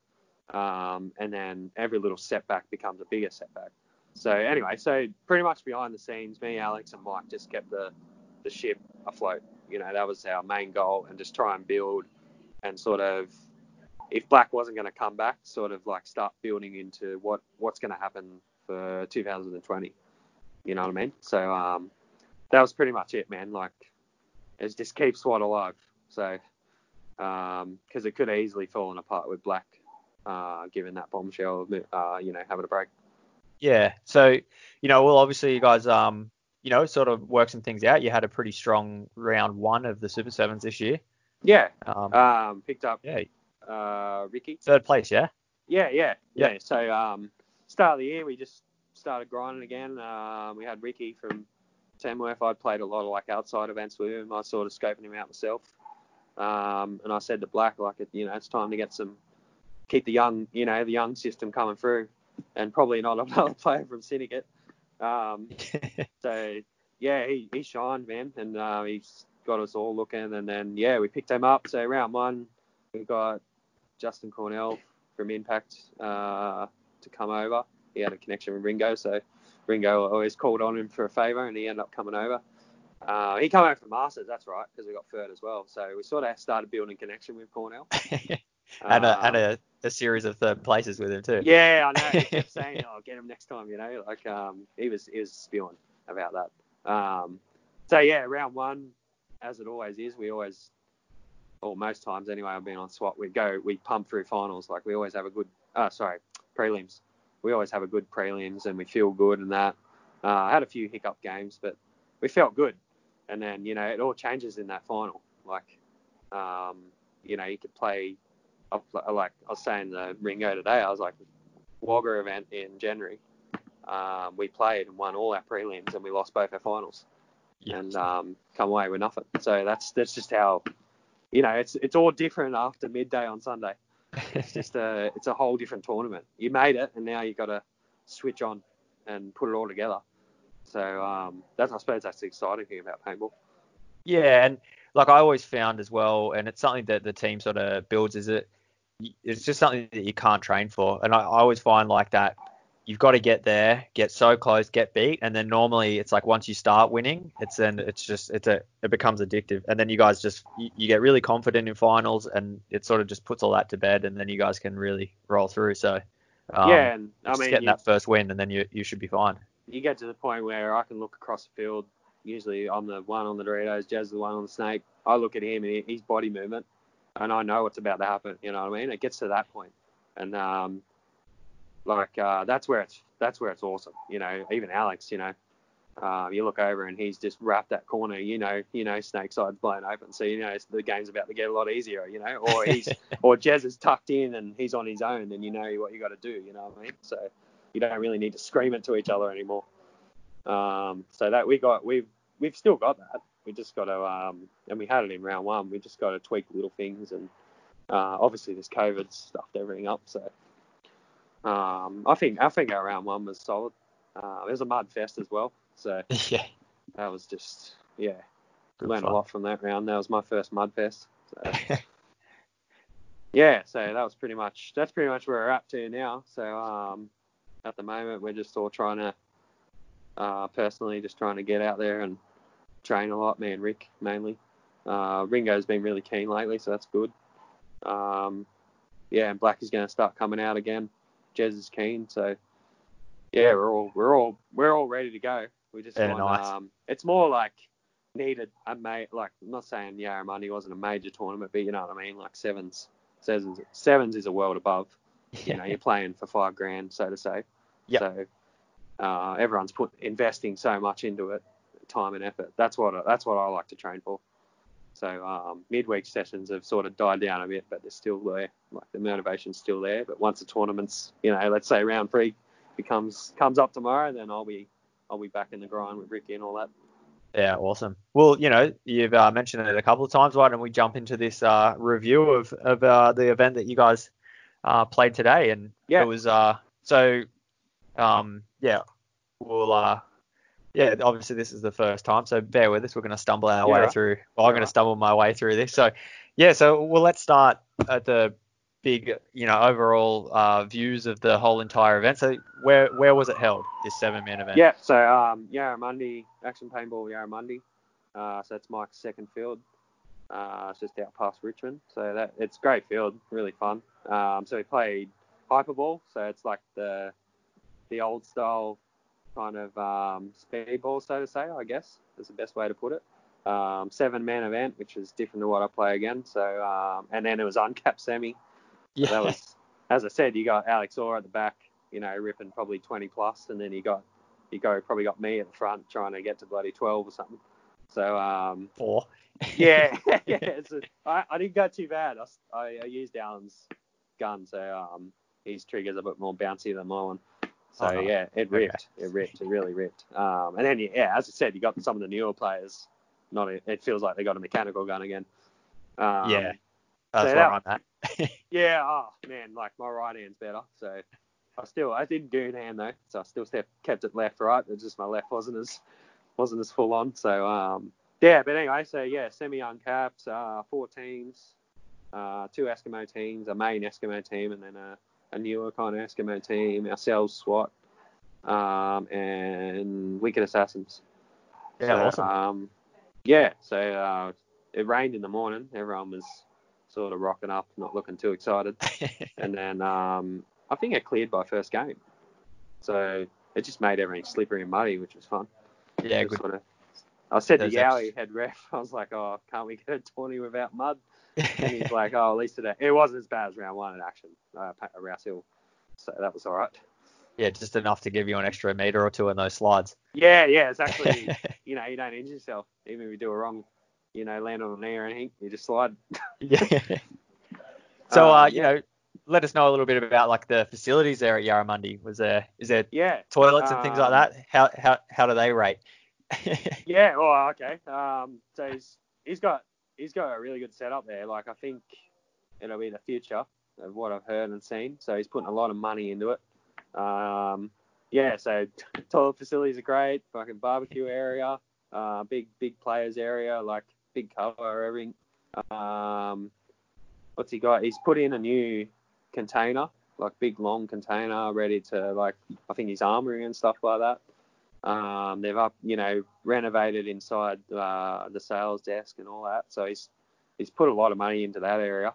Um, and then every little setback becomes a bigger setback. So anyway, so pretty much behind the scenes, me, Alex, and Mike just kept the the ship afloat. You know, that was our main goal, and just try and build and sort of, if Black wasn't going to come back, sort of like start building into what what's going to happen for 2020. You know what I mean? So um, that was pretty much it, man. Like, it's just keep SWAT alive. So because it could have easily fallen apart with Black, uh, given that bombshell, uh, you know, having a break. Yeah. So, you know, well, obviously you guys, um, you know, sort of worked some things out. You had a pretty strong round one of the Super Sevens this year. Yeah. Um, Um, picked up yeah, uh, Ricky. third place. Yeah. Yeah, yeah, Yeah. yeah. So um, start of the year, we just started grinding again. Um, we had Ricky from Tamworth. I'd played a lot of like outside events with him. I was sort of scoping him out myself. Um, and I said to Black, like, you know, it's time to get some, keep the young, you know, the young system coming through, and probably not *laughs* another player from Syndicate. Um, *laughs* so yeah, he, he shined, man, and uh, he's got us all looking. And then yeah, we picked him up. So round one, we got Justin Cornell from Impact uh, to come over. He had a connection with Ringo, so Ringo always called on him for a favour, and he ended up coming over. Uh, he came over from Masters, that's right, because we got third as well. So we sort of started building connection with Cornell. *laughs* and a, and a, a series of third places with him too. yeah, I know. He kept *laughs* saying, "Oh, get him next time," you know. Like, um, he was he was spewing about that. Um, so yeah, round one, as it always is, we always, or most times anyway, I've been on SWAT. We go, we pump through finals. Like we always have a good, uh, sorry, prelims. We always have a good prelims, and we feel good and that. Uh, I had a few hiccup games, but we felt good. And then you know it all changes in that final. Like, um, you know, you could play like I was saying the Ringo today, I was like Wagga event in January. Um, we played and won all our prelims and we lost both our finals and um, come away with nothing. So that's that's just how you know it's it's all different after midday on Sunday. It's just a it's a whole different tournament. You made it and now you've got to switch on and put it all together. So um, that's I suppose that's the exciting thing about paintball. Yeah, and like I always found as well, and it's something that the team sort of builds. Is it? It's just something that you can't train for, and I, I always find like that. You've got to get there, get so close, get beat, and then normally it's like once you start winning, it's then it's just it's a it becomes addictive, and then you guys just you, you get really confident in finals, and it sort of just puts all that to bed, and then you guys can really roll through. So um, yeah, and I just mean, getting you, that first win, and then you you should be fine. you get to the point where I can look across the field. Usually I'm the one on the Doritos, Jazz the one on the Snake. I look at him and his body movement, and I know what's about to happen. You know what I mean? It gets to that point, and um, like uh, that's where it's that's where it's awesome. You know, even Alex, you know, uh, you look over and he's just wrapped that corner. You know, you know, snake side's blown open, so you know the game's about to get a lot easier. You know, or he's *laughs* or Jez is tucked in and he's on his own, then you know what you got to do. You know what I mean? So you don't really need to scream it to each other anymore. Um, so that we got we've we've still got that. We just got to um, and we had it in round one. We just got to tweak little things and uh, obviously this COVID stuffed everything up. So um, I think I think our round one was solid. Uh, it was a mud fest as well, so *laughs* yeah, that was just yeah. Good learned fun. a lot from that round. That was my first mud fest. So. *laughs* yeah, so that was pretty much that's pretty much where we're up to now. So um, at the moment we're just all trying to uh, personally just trying to get out there and train a lot. Me and Rick mainly. Uh, Ringo's been really keen lately, so that's good. Um, yeah, and Black is going to start coming out again. Jez is keen, so yeah, we're all we're all we're all ready to go. We just Yeah, want nice. um, it's more like needed a mate like I'm not saying Yarramundi wasn't a major tournament, but you know what I mean. Like sevens, sevens, sevens is a world above. You know, you're *laughs* playing for five grand, so to say. Yep. So uh, everyone's put investing so much into it, time and effort. That's what that's what I like to train for. So um, midweek sessions have sort of died down a bit, but they're still there. Like the motivation's still there. But once the tournament's, you know, let's say round three becomes comes up tomorrow, then I'll be I'll be back in the grind with Ricky and all that. Yeah, awesome. Well, you know, you've uh, mentioned it a couple of times. Why don't we jump into this uh, review of of uh, the event that you guys uh, played today? And Yeah. it was uh, so, um, yeah, we'll uh, yeah, obviously this is the first time, so bear with us. We're going to stumble our Yeah, way through. Well, I'm going to stumble my way through this. So, yeah, so well, let's start at the big, you know, overall uh, views of the whole entire event. So, where where was it held? This seven man event? Yeah, so um, Yarramundi, Action Paintball Yarramundi. Uh, so that's Mike's second field. Uh, it's just out past Richmond. So that it's great field, really fun. Um, so we played hyperball. So it's like the the old style kind of um, speedball, so to say. I guess is the best way to put it. Um, seven man event, which is different to what I play again. So um, and then it was uncapped semi. yeah. That was, as I said, you got Alex Orr at the back, you know, ripping probably 20 plus, and then you got, you go probably got me at the front trying to get to bloody 12 or something. So um, four. yeah, *laughs* *laughs* yeah, it's a, I, I didn't go too bad. I I used Alan's gun, so um, his trigger's a bit more bouncy than my one. So nice. yeah, it Okay. ripped, it ripped, it really ripped. Um, and then yeah, as I said, you got some of the newer players. Not, a, it feels like they got a mechanical gun again. Um, yeah, that's so that- I'm at. *laughs* yeah, oh man, like my right hand's better. So I still I did goon hand though, so I still kept it left right. It's just my left wasn't as wasn't as full on. So um yeah, but anyway, so yeah, semi uncapped, uh, four teams, uh, two Eskimo teams, a main Eskimo team, and then a, a newer kind of Eskimo team, ourselves SWAT, um, and Wicked Assassins. Yeah, So, awesome. Um, yeah, so uh, it rained in the morning. Everyone was sort of rocking up, not looking too excited. *laughs* and then um, I think it cleared by first game. So it just made everything slippery and muddy, which was fun. yeah, good. Sort of, I said to Those Yowie, head ref, *laughs* I was like, oh, can't we get a 20 without mud? And he's like, oh, at least today. It wasn't as bad as round one in action, uh, Rouse Hill. So that was all right. yeah, just enough to give you an extra meter or two in those slides. Yeah, yeah, it's actually, *laughs* you know, you don't injure yourself. Even if you do a wrong, you know, land on a knee or anything, you just slide. *laughs* yeah. So, Um, uh, you know, let us know a little bit about like the facilities there at Yarramundi. Was there is there Yeah, toilets and things like Um, that? How how how do they rate? *laughs* Yeah, oh, okay. Um, so he's he's got he's got a really good setup there. Like I think it'll be the future of what I've heard and seen. So he's putting a lot of money into it. Um, yeah, so *laughs* toilet facilities are great. Fucking barbecue area, uh, big big players area, like big cover everything. Um, what's he got? He's put in a new container, like big long container, ready to like I think his armory and stuff like that. Um, they've up, you know, renovated inside uh, the sales desk and all that. So he's he's put a lot of money into that area.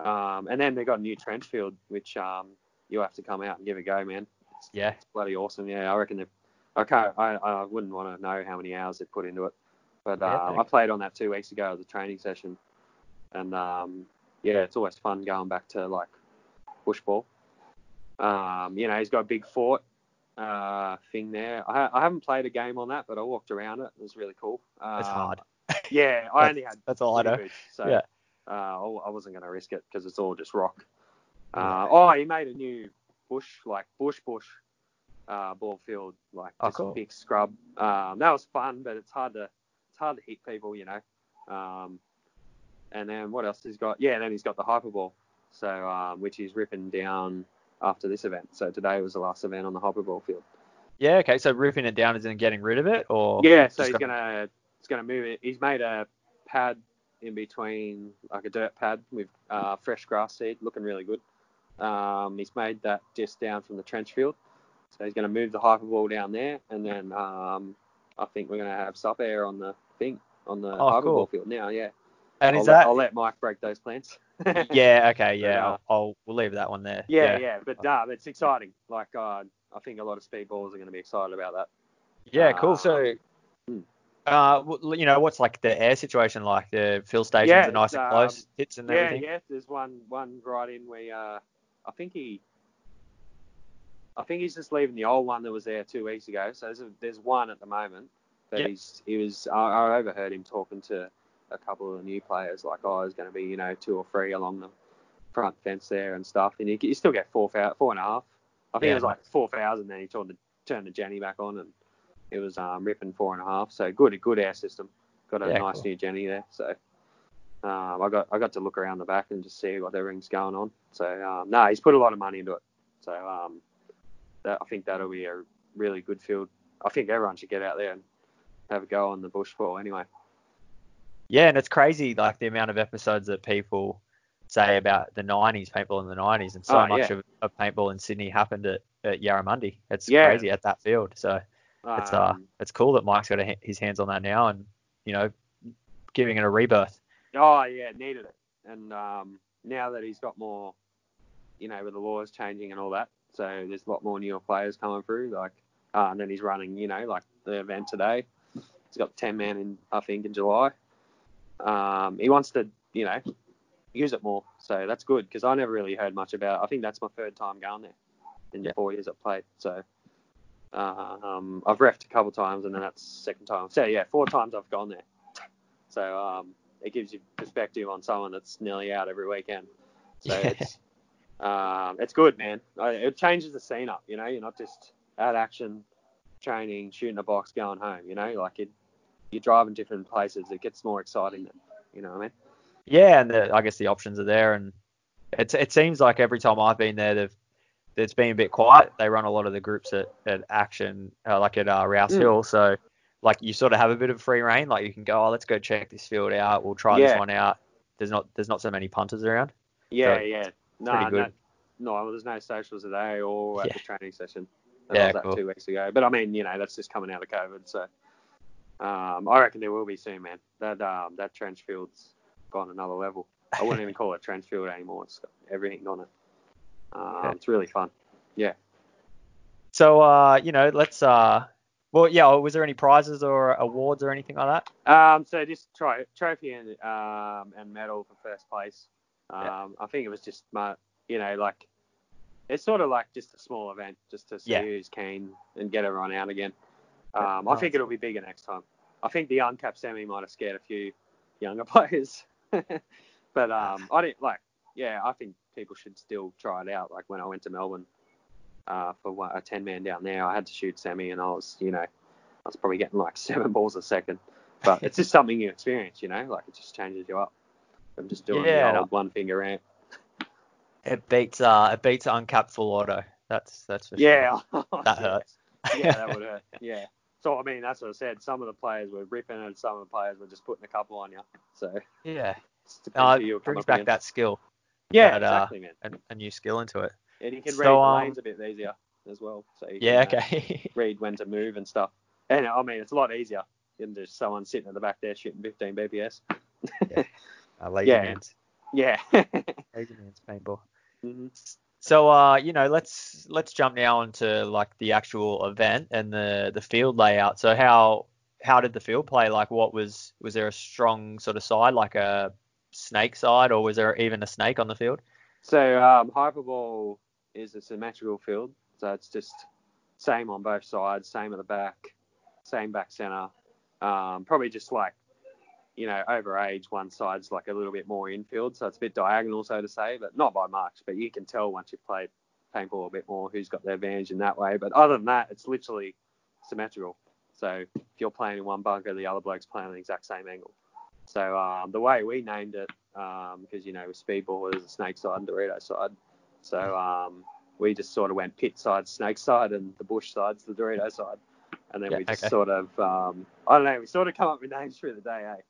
Um, and then they've got a new trench field, which um, you have to come out and give a go, man. It's, Yeah. it's bloody awesome. Yeah, I reckon they've. I can't. I, I wouldn't want to know how many hours they've put into it, but Yeah, uh, I played on that two weeks ago as a training session, and um, yeah, it's always fun going back to like bush ball. Um, you know, he's got a big fort uh, thing there. I, I haven't played a game on that, but I walked around it. It was really cool. Um, It's hard. *laughs* Yeah, I only had That's all I know. so Yeah. uh, I I wasn't going to risk it because it's all just rock. Uh, oh, he made a new bush, like bush bush uh, ball field, like Oh, just cool. big scrub. Um, that was fun, but it's hard to it's hard to hit people, you know. Um, and then what else he's got? Yeah, and then he's got the hyperball, so um, which he's ripping down after this event. So today was the last event on the hyperball field. Yeah. Okay. So ripping it down is in getting rid of it, or Yeah, so he's got- gonna he's gonna move it. He's made a pad in between, like a dirt pad with uh, fresh grass seed, looking really good. Um, he's made that just down from the trench field, so he's gonna move the hyperball down there, and then um, I think we're gonna have sup air on the thing on the Oh, hyperball cool. field now. Yeah, And I'll is let, that? I'll let Mike break those plans. *laughs* yeah. Okay. Yeah. uh, I'll, I'll we'll leave that one there. yeah, yeah, but nah, it's exciting. Like uh, I think a lot of speedballs are gonna be excited about that. Yeah, Uh, cool. So, hmm. uh, you know, what's like the air situation like? The fill stations Yeah, are nice it's, and um, close, hits and Yeah, everything. yeah. There's one one right in we uh I think he I think he's just leaving the old one that was there two weeks ago. So there's a, there's one at the moment. But Yeah. he's he was I, I overheard him talking to a couple of new players like oh there's going to be you know two or three along the front fence there and stuff and you, you still get four four and a half. I think Yeah, it was like four thousand. Then he turned the turned the Jenny back on and it was um, ripping four and a half. So good a good air system. Got a Yeah, nice cool. new Jenny there. So um, I got I got to look around the back and just see what everything's going on. So um, no, he's put a lot of money into it. So um, that, I think that'll be a really good field. I think everyone should get out there and have a go on the bush ball anyway. Yeah, and it's crazy like the amount of episodes that people say about the 90s, paintball in the 90s, and so Oh, much yeah. of, of paintball in Sydney happened at, at Yarramundi. It's Yeah. crazy at that field. So it's uh, Um, it's cool that Mike's got a, his hands on that now, and you know, giving it a rebirth. Oh yeah, needed it. And um, now that he's got more, you know, with the laws changing and all that, so there's a lot more newer players coming through. Like, uh, and then he's running, you know, like the event today. He's got 10 man in, I think, in July. Um, he wants to, you know, use it more. So that's good because I never really heard much about. It. I think that's my third time going there in the Yeah. four years I've played. So. Um, I've refed a couple times and then that's the second time. So yeah, four times I've gone there. So um, it gives you perspective on someone that's nearly out every weekend. So Yeah. it's um, it's good, man. It changes the scene up. You know, you're not just out action, training, shooting a box, going home. You know, like it, you're driving different places. It gets more exciting. You know what I mean? Yeah, and the, I guess the options are there, and it's it seems like every time I've been there, they've it's been a bit quiet. They run a lot of the groups at, at Action, uh, like at uh, Rouse Mm. Hill, so like you sort of have a bit of free reign. Like you can go, oh, let's go check this field out. We'll try this one out. There's not there's not so many punters around. Yeah, So, yeah. No, no, no, there's no socials today or at Yeah. the training session. That Yeah, was that cool. two weeks ago. But I mean, you know, that's just coming out of COVID. So um, I reckon there will be soon, man. That um, that trench field's gone another level. I wouldn't even call it trench field anymore. It's got everything on it. Um, Yeah. It's really fun. Yeah. So uh, you know, let's uh, well, yeah. Was there any prizes or awards or anything like that? Um, so just try trophy and um, and medal for first place. Um, Yeah. I think it was just my, you know, like it's sort of like just a small event, just to see Yeah. who's keen and get everyone out again. Um, I think it'll be bigger next time. I think the uncapped semi might have scared a few younger *laughs* players, but um, I didn't like. Yeah, I think people should still try it out. Like when I went to Melbourne uh, for one- a ten man down there, I had to shoot semi, and I was, you know, I was probably getting like *laughs* seven balls a second. But it's just something you experience, you know, like it just changes you up. I'm just doing Yeah, the old one finger ramp. It beats uh, it beats uncapped full auto. That's that's for sure. Yeah, *laughs* That hurts. yeah, that would hurt. Yeah. So I mean, that's what I said. Some of the players were ripping, and some of the players were just putting a couple on you. So Yeah. Uh, brings back against. that skill. Yeah, that, uh, exactly, man. and a new skill into it. And you can so, read um, lanes a bit easier as well. So you Yeah. can, uh, Okay. *laughs* read when to move and stuff. And I mean, it's a lot easier than just someone sitting at the back there shooting 15 BPS. uh, lazy *laughs* Yeah. man's Yeah. *laughs* lazy man's paintball. Mhm. So uh, you know, let's let's jump now into like the actual event and the the field layout. So how how did the field play? Like, what was was there a strong sort of side, like a snake side, or was there even a snake on the field? So um, Hyperball is a symmetrical field, so it's just same on both sides, same at the back, same back center. Um, probably just like you know over age, one side's like a little bit more infield, so it's a bit diagonal, so to say, but not by much. But you can tell once you've played paintball a bit more who's got the advantage in that way. But other than that, it's literally symmetrical. So if you're playing in one bunker, the other bloke's playing on the exact same angle. So um, the way we named it, because you know with speedball there's a snake side and Dorito side, so um, we just sort of went pit side, snake side, and the bush side's the Dorito side, and then Yeah, we just okay. sort of um, I don't know, we sort of come up with names through the day, eh?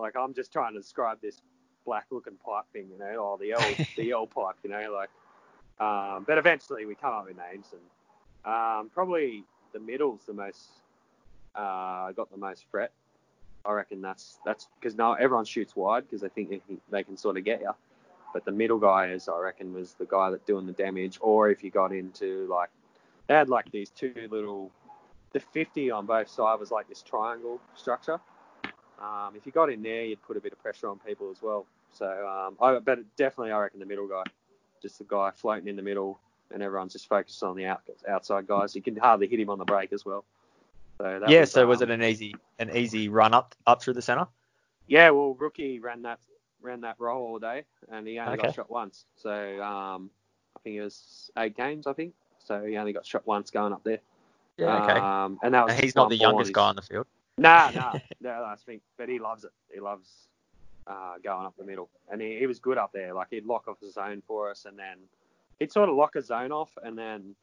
Like I'm just trying to describe this black looking pipe thing, you know, or the L *laughs* the L pipe, you know, like. Um, but eventually we come up with names, and um, probably the middle's the most uh, got the most fret. I reckon that's that's because now everyone shoots wide because they think they, can- they can sort of get you. But the middle guy is, I reckon, was the guy that doing the damage. Or if you got into like, they had like these two little, the 50 on both sides was like this triangle structure. Um, if you got in there, you'd put a bit of pressure on people as well. So, um, I but definitely, I reckon the middle guy, just the guy floating in the middle, and everyone's just focused on the out, outside guys. You can hardly hit him on the break as well. So that yeah. so was um, it an easy an easy run up up through the center? Yeah, well, rookie ran that ran that role all day, and he only Okay. got shot once. So um, I think it was eight games, I think. So he only got shot once going up there. Yeah. Okay. Um, and that was and he's not the youngest guy on the field. Nah, *laughs* nah, no, I think, but he loves it. He loves uh, going up the middle, and he, he was good up there. Like he'd lock off the zone for us, and then he'd sort of lock a zone off, and then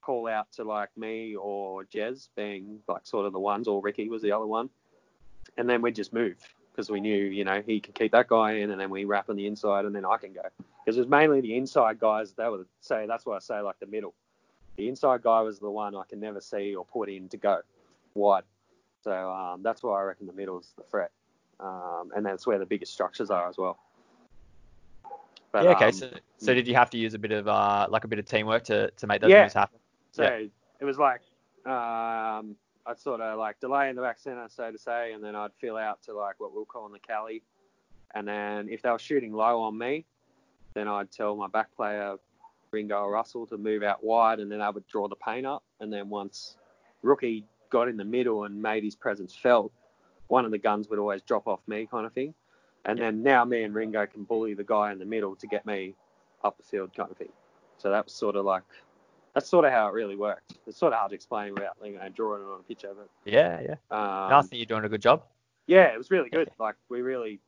call out to like me or Jez being like sort of the ones, or Ricky was the other one, and then we'd just move because we knew, you know, he could keep that guy in, and then we wrap on the inside, and then I can go because it was mainly the inside guys that would say that's why I say like the middle. The inside guy was the one I can never see or put in to go wide. So um, that's why I reckon the middle is the threat, um, and that's where the biggest structures are as well. But, yeah. Okay. um, so so did you have to use a bit of uh like a bit of teamwork to to make those Yeah. moves happen? So Yeah. it was like um, I'd sort of like delay in the back centre, so to say, and then I'd fill out to like what we'll call in the Cali. And then if they were shooting low on me, then I'd tell my back player, Ringo or Russell, to move out wide, and then I would draw the paint up. And then once rookie got in the middle and made his presence felt, one of the guns would always drop off me, kind of thing. And then now me and Ringo can bully the guy in the middle to get me up the field, kind of thing. So that was sort of like that's sort of how it really worked. It's sort of hard to explain without you know, drawing it on a picture, but Yeah. Yeah. um, I think you're doing a good job. yeah, it was really good. Like we really,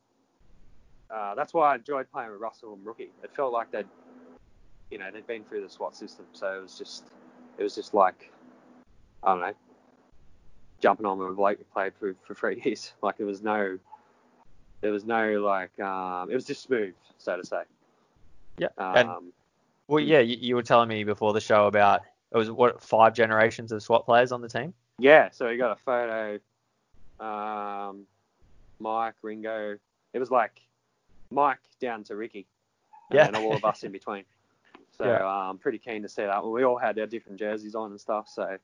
uh, that's why I enjoyed playing with Russell and Rookie. It felt like they'd, you know, they'd been through the SWAT system, so it was just, it was just like, I don't know, jumping on with a bloke we played for for three years. *laughs* Like there was no, there was no like, um, it was just smooth, so to say. Yeah. and Um, well, yeah, you, you were telling me before the show about it was what five generations of SWAT players on the team. Yeah, so we got a photo. Um, Mike, Ringo. It was like Mike down to Ricky, and Yeah. all of us in *laughs* between. So Yeah. um, pretty keen to see that. Well, we all had our different jerseys on and stuff. So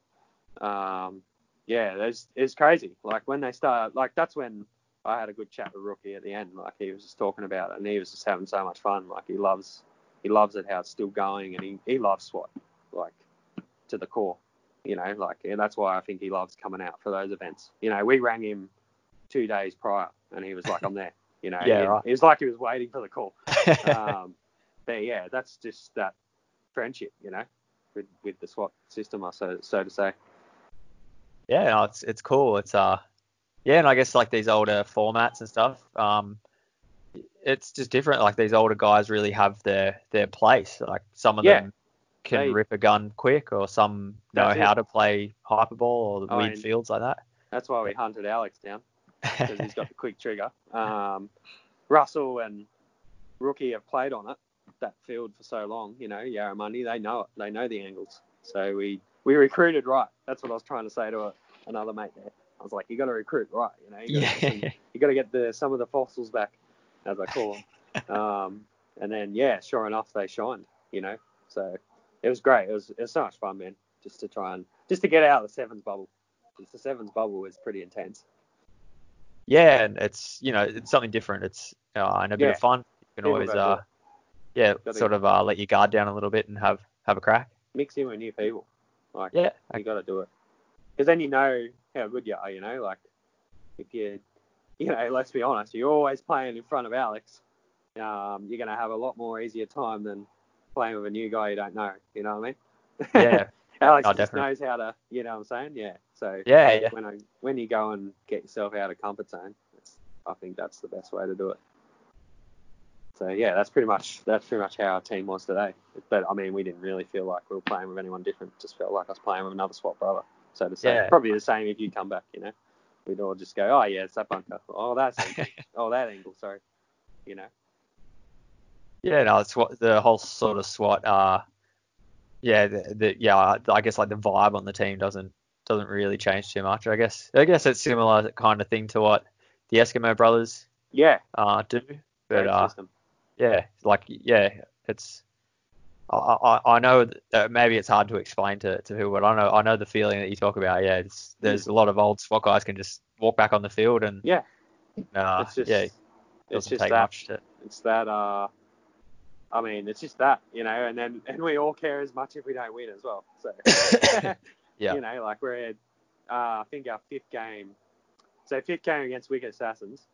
um, yeah, it's it's crazy. Like when they start, like that's when I had a good chat with Rookie at the end. Like he was just talking about it, and he was just having so much fun. Like he loves he loves it how it's still going, and he he loves SWAT like to the core you know, like, and that's why I think he loves coming out for those events. You know, we rang him two days prior, and he was like, "I'm there." You know, *laughs* Yeah, he, right. he was like he was waiting for the call. *laughs* um, but yeah, that's just that friendship, you know, with with the SWAT system, so so to say. Yeah, no, it's it's cool. It's uh, yeah, and I guess like these older formats and stuff. Um, it's just different. Like these older guys really have their their place. Like some of Yeah. them, can They- rip a gun quick, or some know how it. to play hyperball or the weird fields like that. That's why we hunted Alex down *laughs* because he's got the quick trigger. Um, Russell and Rookie have played on it, that field for so long. You know, Yarramundi, they know it. They know the angles. So we we recruited right. That's what I was trying to say to a, another mate there. I was like, you got to recruit right. You know, you got to Yeah. to get the some of the fossils back, as I call them. *laughs* um, and then yeah, sure enough, they shined. You know, so it was great. It was it was so much fun, man. Just to try and just to get out of the sevens bubble. 'Cause the sevens bubble is pretty intense. Yeah, and it's you know it's something different. It's uh, and a bit Yeah. of fun. You can People always uh yeah sort of uh, let your guard down a little bit and have have a crack. Mix in with new people. Like Yeah, you got to do it because then you know how good you are. You know, like if you you know, let's be honest, you're always playing in front of Alex. Um, you're gonna have a lot more easier time than playing with a new guy you don't know. You know what I mean? yeah, *laughs* Alex Oh, just knows how to, you know what I'm saying? Yeah. So yeah, yeah. when I, when you go and get yourself out of comfort zone, I think that's the best way to do it. So yeah, that's pretty much that's pretty much how our team was today. But I mean, we didn't really feel like we were playing with anyone different. Just felt like I was playing with another SWAT brother, so to say. Yeah. Probably the same if you come back, you know. We'd all just go, oh yeah, it's that bunker. Oh that's *laughs* oh that angle. Sorry, you know. Yeah, no, it's what the whole sort of SWAT. Uh, yeah, the, the yeah, I guess like the vibe on the team doesn't doesn't really change too much. I guess I guess it's similar kind of thing to what the Eskimo brothers Yeah. uh do, but uh, system. Yeah, like yeah, it's. I, I, I know that maybe it's hard to explain to, to people, but I know I know the feeling that you talk about. Yeah, it's, there's a lot of old SWAT guys can just walk back on the field and Yeah. uh, it's just yeah, it it's just that. to It's that uh I mean, it's just that, you know, and then and we all care as much if we don't win as well. So *laughs* *laughs* Yeah. you know, like we're at uh, I think our fifth game so fifth game against Wicked Assassins.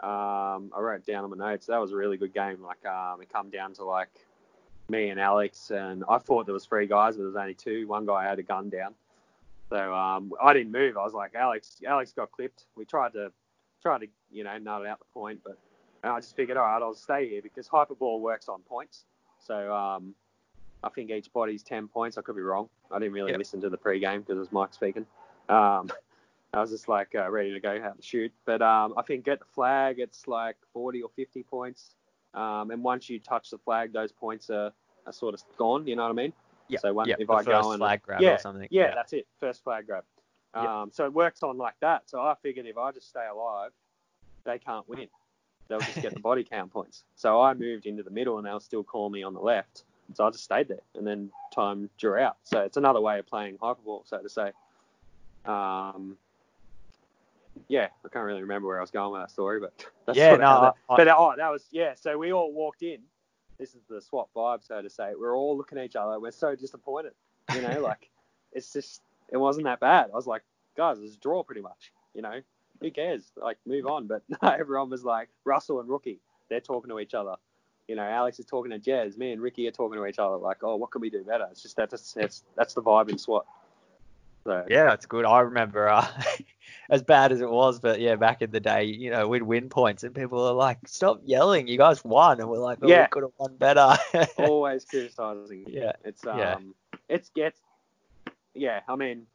Um, I wrote down on my notes. That was a really good game. Like um, it come down to like me and Alex, and I thought there was three guys, but there was only two. One guy had a gun down, so um, I didn't move. I was like, Alex, Alex got clipped. We tried to tried to you know nut out the point, but I just figured, all right, I'll stay here because Hyperball works on points. So um, I think each body's 10 points. I could be wrong. I didn't really Yep. listen to the pre-game because it was Mike speaking. Um, *laughs* I was just like uh, ready to go out and shoot. But um, I think get the flag, it's like 40 or 50 points. Um, and once you touch the flag, those points are, are sort of gone. You know what I mean? Yeah, So one, yeah, if the I go and flag grab yeah, or something. yeah, that's it. First flag grab. Yep. Um, so it works on like that. So I figured if I just stay alive, they can't win. They'll just get the *laughs* body count points. So I moved into the middle and they'll still call me on the left. So I just stayed there and then time drew out. So it's another way of playing hyperball, so to say. Um, yeah, I can't really remember where I was going with that story, but *laughs* that's Yeah, no, that- I- but oh, that was yeah. So we all walked in. This is the SWAT vibe, so to say. We're all looking at each other. We're so disappointed, you know. *laughs* like it's just it wasn't that bad. I was like, guys, it's a draw pretty much. You know, who cares? Like move on. But *laughs* no, everyone was like Russell and Rookie. They're talking to each other. You know, Alex is talking to Jez. Me and Ricky are talking to each other. Like, oh, what can we do better? It's just that's that's that's the vibe in SWAT. So Yeah, that's good. I remember uh, as bad as it was, but yeah, back in the day, you know, we'd win points and people are like, "Stop yelling! You guys won!" And we're like, "But Yeah. we could have won better." *laughs* always criticizing. Yeah, It's um, yeah. it's gets, yeah. I mean,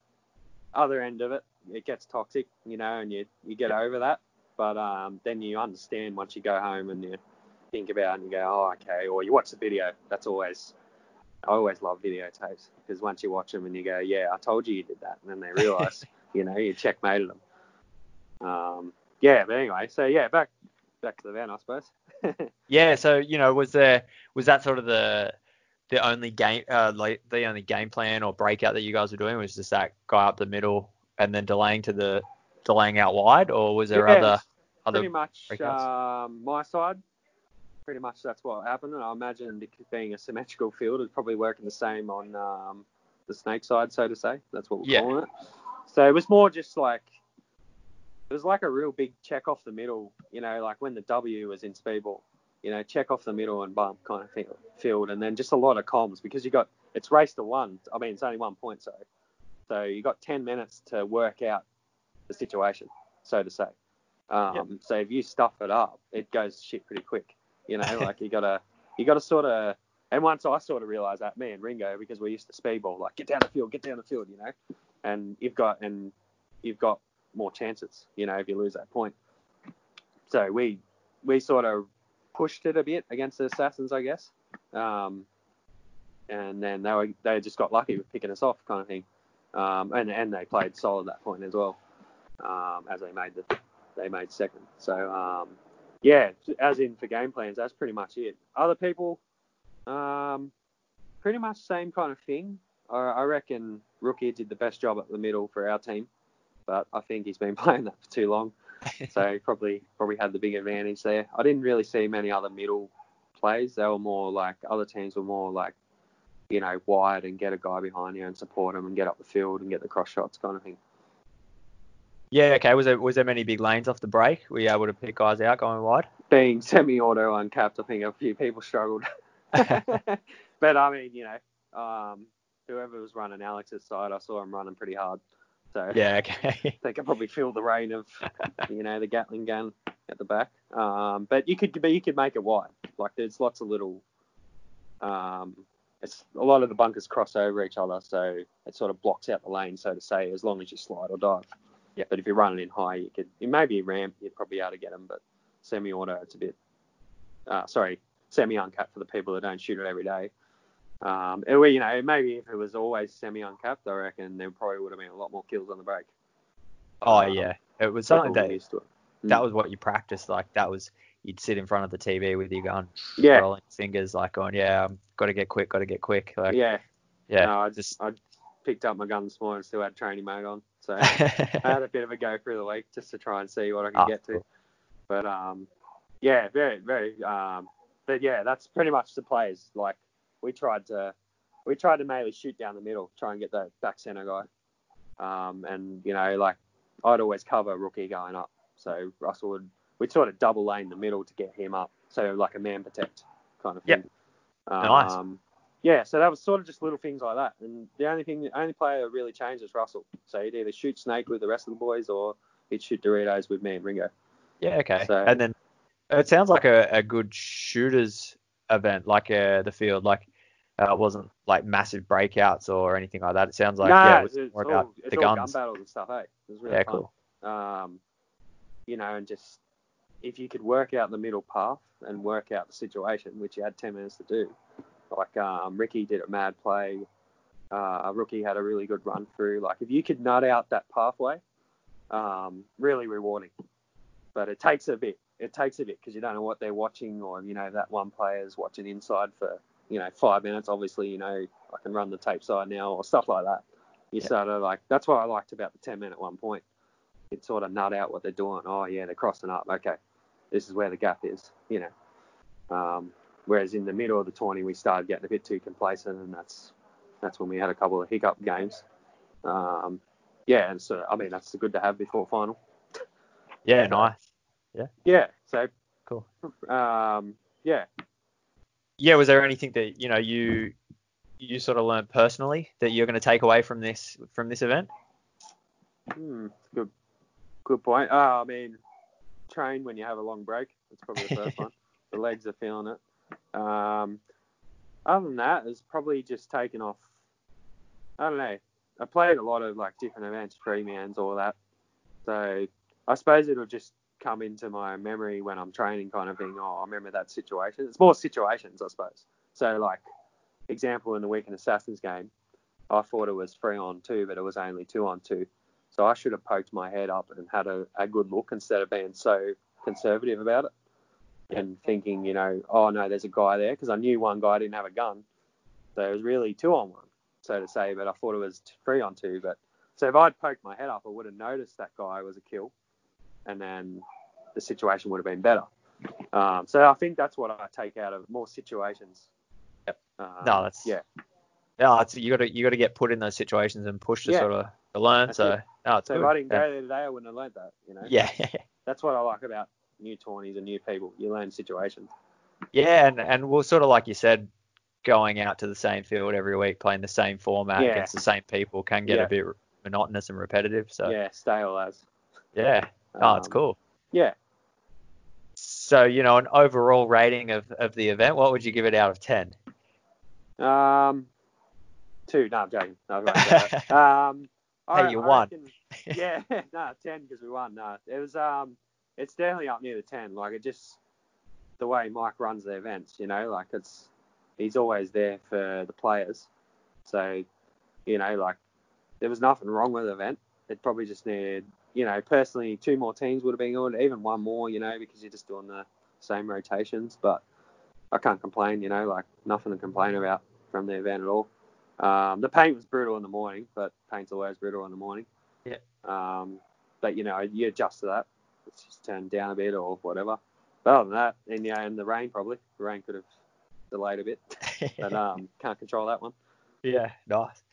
other end of it, it gets toxic, you know, and you you get over that. But um, then you understand once you go home and you think about it and you go, oh, okay, or you watch the video. That's always, I always love videotapes because once you watch them and you go, yeah, I told you you did that, and then they realise, *laughs* you know, you checkmated them. Um, yeah, but anyway, so yeah, back back to the van, I suppose. *laughs* Yeah, so you know, was there was that sort of the the only game uh like the only game plan or breakout that you guys were doing was just that guy up the middle and then delaying to the delaying out wide, or was there Yeah, other other pretty much breakouts? um, my side. Pretty much that's what happened. And I imagine it being a symmetrical field, it's probably working the same on um, the snake side, so to say. That's what we're Yeah. calling it. So it was more just like it was like a real big check off the middle. You know, like when the W was in speedball. You know, check off the middle and bump kind of thing, field, and then just a lot of comms because you got it's race to one. I mean, it's only one point, so so you got ten minutes to work out the situation, so to say. Um, So if you stuff it up, it goes shit pretty quick. You know, like you gotta *laughs* you gotta sort of And once I sort of realised that, me and Ringo, because we used to speedball, like get down the field, get down the field, you know, and you've got and you've got more chances, you know, if you lose that point. So we we sort of pushed it a bit against the Assassins, I guess. Um, and then they were they just got lucky with picking us off, kind of thing. Um, and and they played solid that point as well, um, as they made the they made second. So um, yeah, as in for game plans, that's pretty much it. Other people, um, pretty much same kind of thing. I, I reckon Rookie did the best job at the middle for our team, but I think he's been *laughs* playing that for too long, *laughs* so he probably probably had the big advantage there. I didn't really see many other middle plays. They were more like other teams were more like you know, wide and get a guy behind you and support him and get up the field and get the cross shots kind of thing. Yeah, okay. Was there was there many big lanes off the break? Were you able to pick guys out going wide? Being semi-auto uncapped, I think a few people struggled. *laughs* but I mean, you know, um, whoever was running Alex's side, I saw him running pretty hard. So yeah, okay. *laughs* they could probably feel the rain of, you know, the Gatling gun at the back. Um, but you could, but you could make it wide. Like there's lots of little, um, it's a lot of the bunkers cross over each other, so it sort of blocks out the lane, so to say, as long as you slide or dive. Yeah. But if you're running in high, you could, it maybe ramp, you'd probably be able to get them, but semi-auto, it's a bit, uh, sorry, semi-uncapped for the people that don't shoot it every day. Um, it, you know, maybe if it was always semi-uncapped, I reckon there probably would have been a lot more kills on the break. Oh Um, yeah, it was something that used to it. that was what you practiced. Like that was you'd sit in front of the TV with your gun, Yeah. rolling fingers, like going, yeah, I've got to get quick, got to get quick. Like, yeah. yeah, No, I just I picked up my gun this morning still had training mode on. So *laughs* I had a bit of a go through the week just to try and see what I could Ah, get to. cool. But um, yeah, very very um, but yeah, that's pretty much the plays. Like we tried to we tried to mainly shoot down the middle, try and get the back center guy. Um, and you know like I'd always cover rookie going up, so Russell would we'd sort of double lane the middle to get him up, so like a man protect kind of Yep. thing. Nice. Um, yeah, so that was sort of just little things like that. And the only thing, the only player that really changed is Russell. So he'd either shoot Snake with the rest of the boys or he'd shoot Doritos with me and Ringo. yeah, okay. So- and then it sounds like a, a good shooters event, like uh, the field, like uh, it wasn't like massive breakouts or anything like that. It sounds like nah, yeah, it was it's more all, about it's the all gun guns. battles and stuff, hey? It was really Yeah, fun. cool. Um, you know, and just if you could work out the middle path and work out the situation, which you had 10 minutes to do, like um, Ricky did a mad play. Uh, Rookie had a really good run through. Like if you could nut out that pathway, um, really rewarding. But it takes a bit. It takes a bit because you don't know what they're watching, or you know that one player's watching inside for you know five minutes. Obviously, you know I can run the tape side now or stuff like that. You Yeah. sort of like that's what I liked about the 10 minute one point. It sort of nut out what they're doing. Oh yeah, they're crossing up. Okay, this is where the gap is. You know. Um, whereas in the middle of the 20, we started getting a bit too complacent, and that's that's when we had a couple of hiccup games. Um, yeah, and so I mean that's good to have before final. Yeah, nice. Yeah. Yeah, so Cool. Um, yeah, Yeah, was there anything that you know you you sort of learned personally that you're going to take away from this from this event? hmm, good, good point. Uh, I mean, train when you have a long break. That's probably the first *laughs* one. The legs are feeling it. Um, other than that, it's probably just taken off. I don't know. I played a lot of like different events, mans, all that. So I suppose it'll just come into my memory when I'm training, kind of thing. Oh, I remember that situation. It's more situations, I suppose. So like, example in the Wicked Assassins game, I thought it was three on two, but it was only two on two. So I should have poked my head up and had a, a good look instead of being so conservative about it and thinking, you know, oh no, there's a guy there because I knew one guy didn't have a gun. So it was really two on one, so to say, but I thought it was three on two. But so if I'd poked my head up, I would have noticed that guy was a kill, and then the situation would have been better. Um, so I think that's what I take out of more situations. Yep. Um, No, that's yeah. No, it's you got to you got to get put in those situations and push to Yeah. sort of to learn. That's so it. no, it's So if good. I didn't yeah. go there today, I wouldn't have learned that. You know. yeah, *laughs* That's what I like about new tourneys and new people. You learn situations. yeah, and and we'll sort of like you said, going out to the same field every week, playing the same format Yeah. against the same people can get Yeah. a bit monotonous and repetitive. So yeah, Yeah, stale as. yeah. Oh, it's Um, cool. Yeah. So you know, an overall rating of of the event, what would you give it out of ten? Um, two. No, I'm joking. No, I that. *laughs* um, I, Hey, you I won. reckon- yeah, *laughs* no, ten because we won. No, it was um, it's definitely up near the ten. Like it just the way Mike runs the events, you know, like it's he's always there for the players. So, you know, like there was nothing wrong with the event. It probably just needed, you know, personally two more teams would have been good, even one more, you know, because you're just doing the same rotations. But I can't complain, you know, like nothing to complain about from the event at all. Um, the paint was brutal in the morning, but paint's always brutal in the morning. Yeah. Um, but you know, you adjust to that. It's just turned down a bit or whatever. But other than that, and yeah, and the rain probably. The rain could have delayed a bit, *laughs* but um, can't control that one. yeah, nice.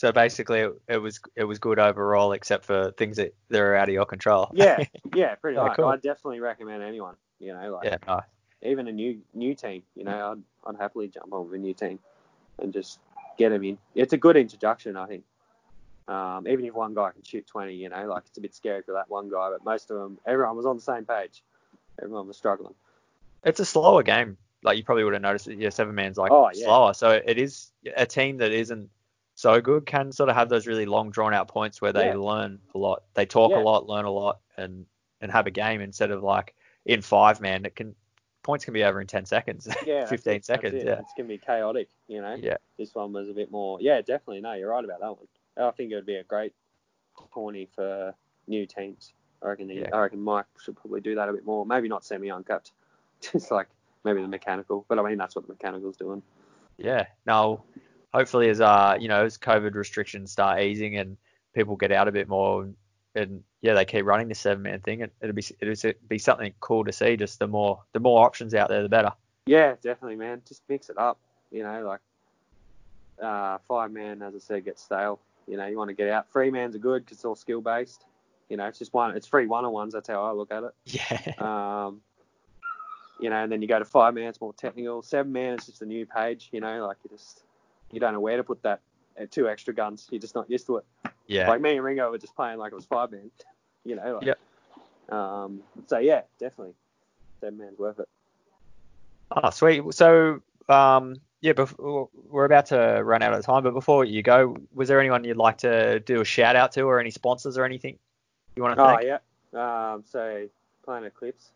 So basically, it, it was it was good overall, except for things that, that are out of your control. Yeah, *laughs* yeah, pretty Oh, much. cool. I definitely recommend anyone. You know, like yeah, nice. even a new new team. You know, I'd I'd happily jump on with a new team and just get them in. It's a good introduction, I think. Um, even if one guy can shoot 20, you know, like it's a bit scary for that one guy, but most of them, everyone was on the same page. Everyone was struggling. It's a slower game. Like you probably would have noticed that your seven man's like Oh, yeah. slower. So it is a team that isn't so good can sort of have those really long drawn out points where they Yeah. learn a lot. They talk Yeah. a lot, learn a lot, and and have a game instead of like in five man. It can points can be over in ten seconds, *laughs* Yeah, fifteen that's seconds. it. Yeah, It's gonna be chaotic, you know. yeah, This one was a bit more. Yeah, definitely. No, you're right about that one. I think it would be a great tourney for new teams. I reckon. he- Yeah. I reckon Mike should probably do that a bit more. Maybe not semi uncapped, *laughs* just like maybe the mechanical. But I mean, that's what the mechanical's doing. yeah. No, hopefully as uh you know as COVID restrictions start easing and people get out a bit more and, and yeah they keep running the seven man thing, it, it'll be it'll be something cool to see. Just the more the more options out there, the better. Yeah, definitely, man. Just mix it up. You know, like uh, five man, as I said, gets stale. You know, you want to get out. Three mans are good because it's all skill based. You know, it's just one. It's three one on ones. That's how I look at it. *laughs* Yeah. Um, you know, and then you go to five man, it's more technical. Seven man it's just a new page. You know, like you just you don't know where to put that uh, two extra guns. You're just not used to it. Yeah. Like me and Ringo were just playing like it was five man. *laughs* You know. Like, Yep. Um. So yeah, definitely, seven man's worth it. Oh, sweet. So, um, yeah, before, we're about to run out of time, but before you go, was there anyone you'd like to do a shout out to, or any sponsors or anything you want to Oh thank? yeah. Um, so Planet Eclipse,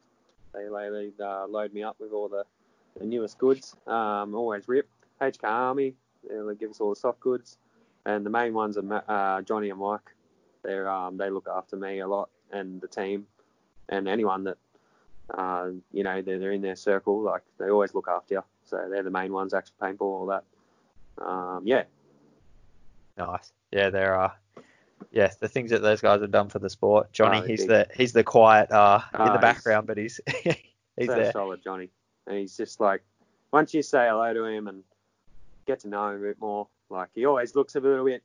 they lately uh, load me up with all the, the newest goods. Um, always rip. HK Army, they give us all the soft goods, and the main ones are uh, Johnny and Mike. They're um, they look after me a lot and the team, and anyone that uh, you know they're, they're in their circle. Like they always look after you. So they're the main ones. Action paintball, all that. Um, yeah, Nice. Yeah, there are. Yeah, the things that those guys have done for the sport. Johnny, Oh, he's big. the he's the quiet uh in the he's- background, but he's *laughs* he's so there. solid, Johnny. And he's just like, once you say hello to him and get to know him a bit more, like he always looks a little bit,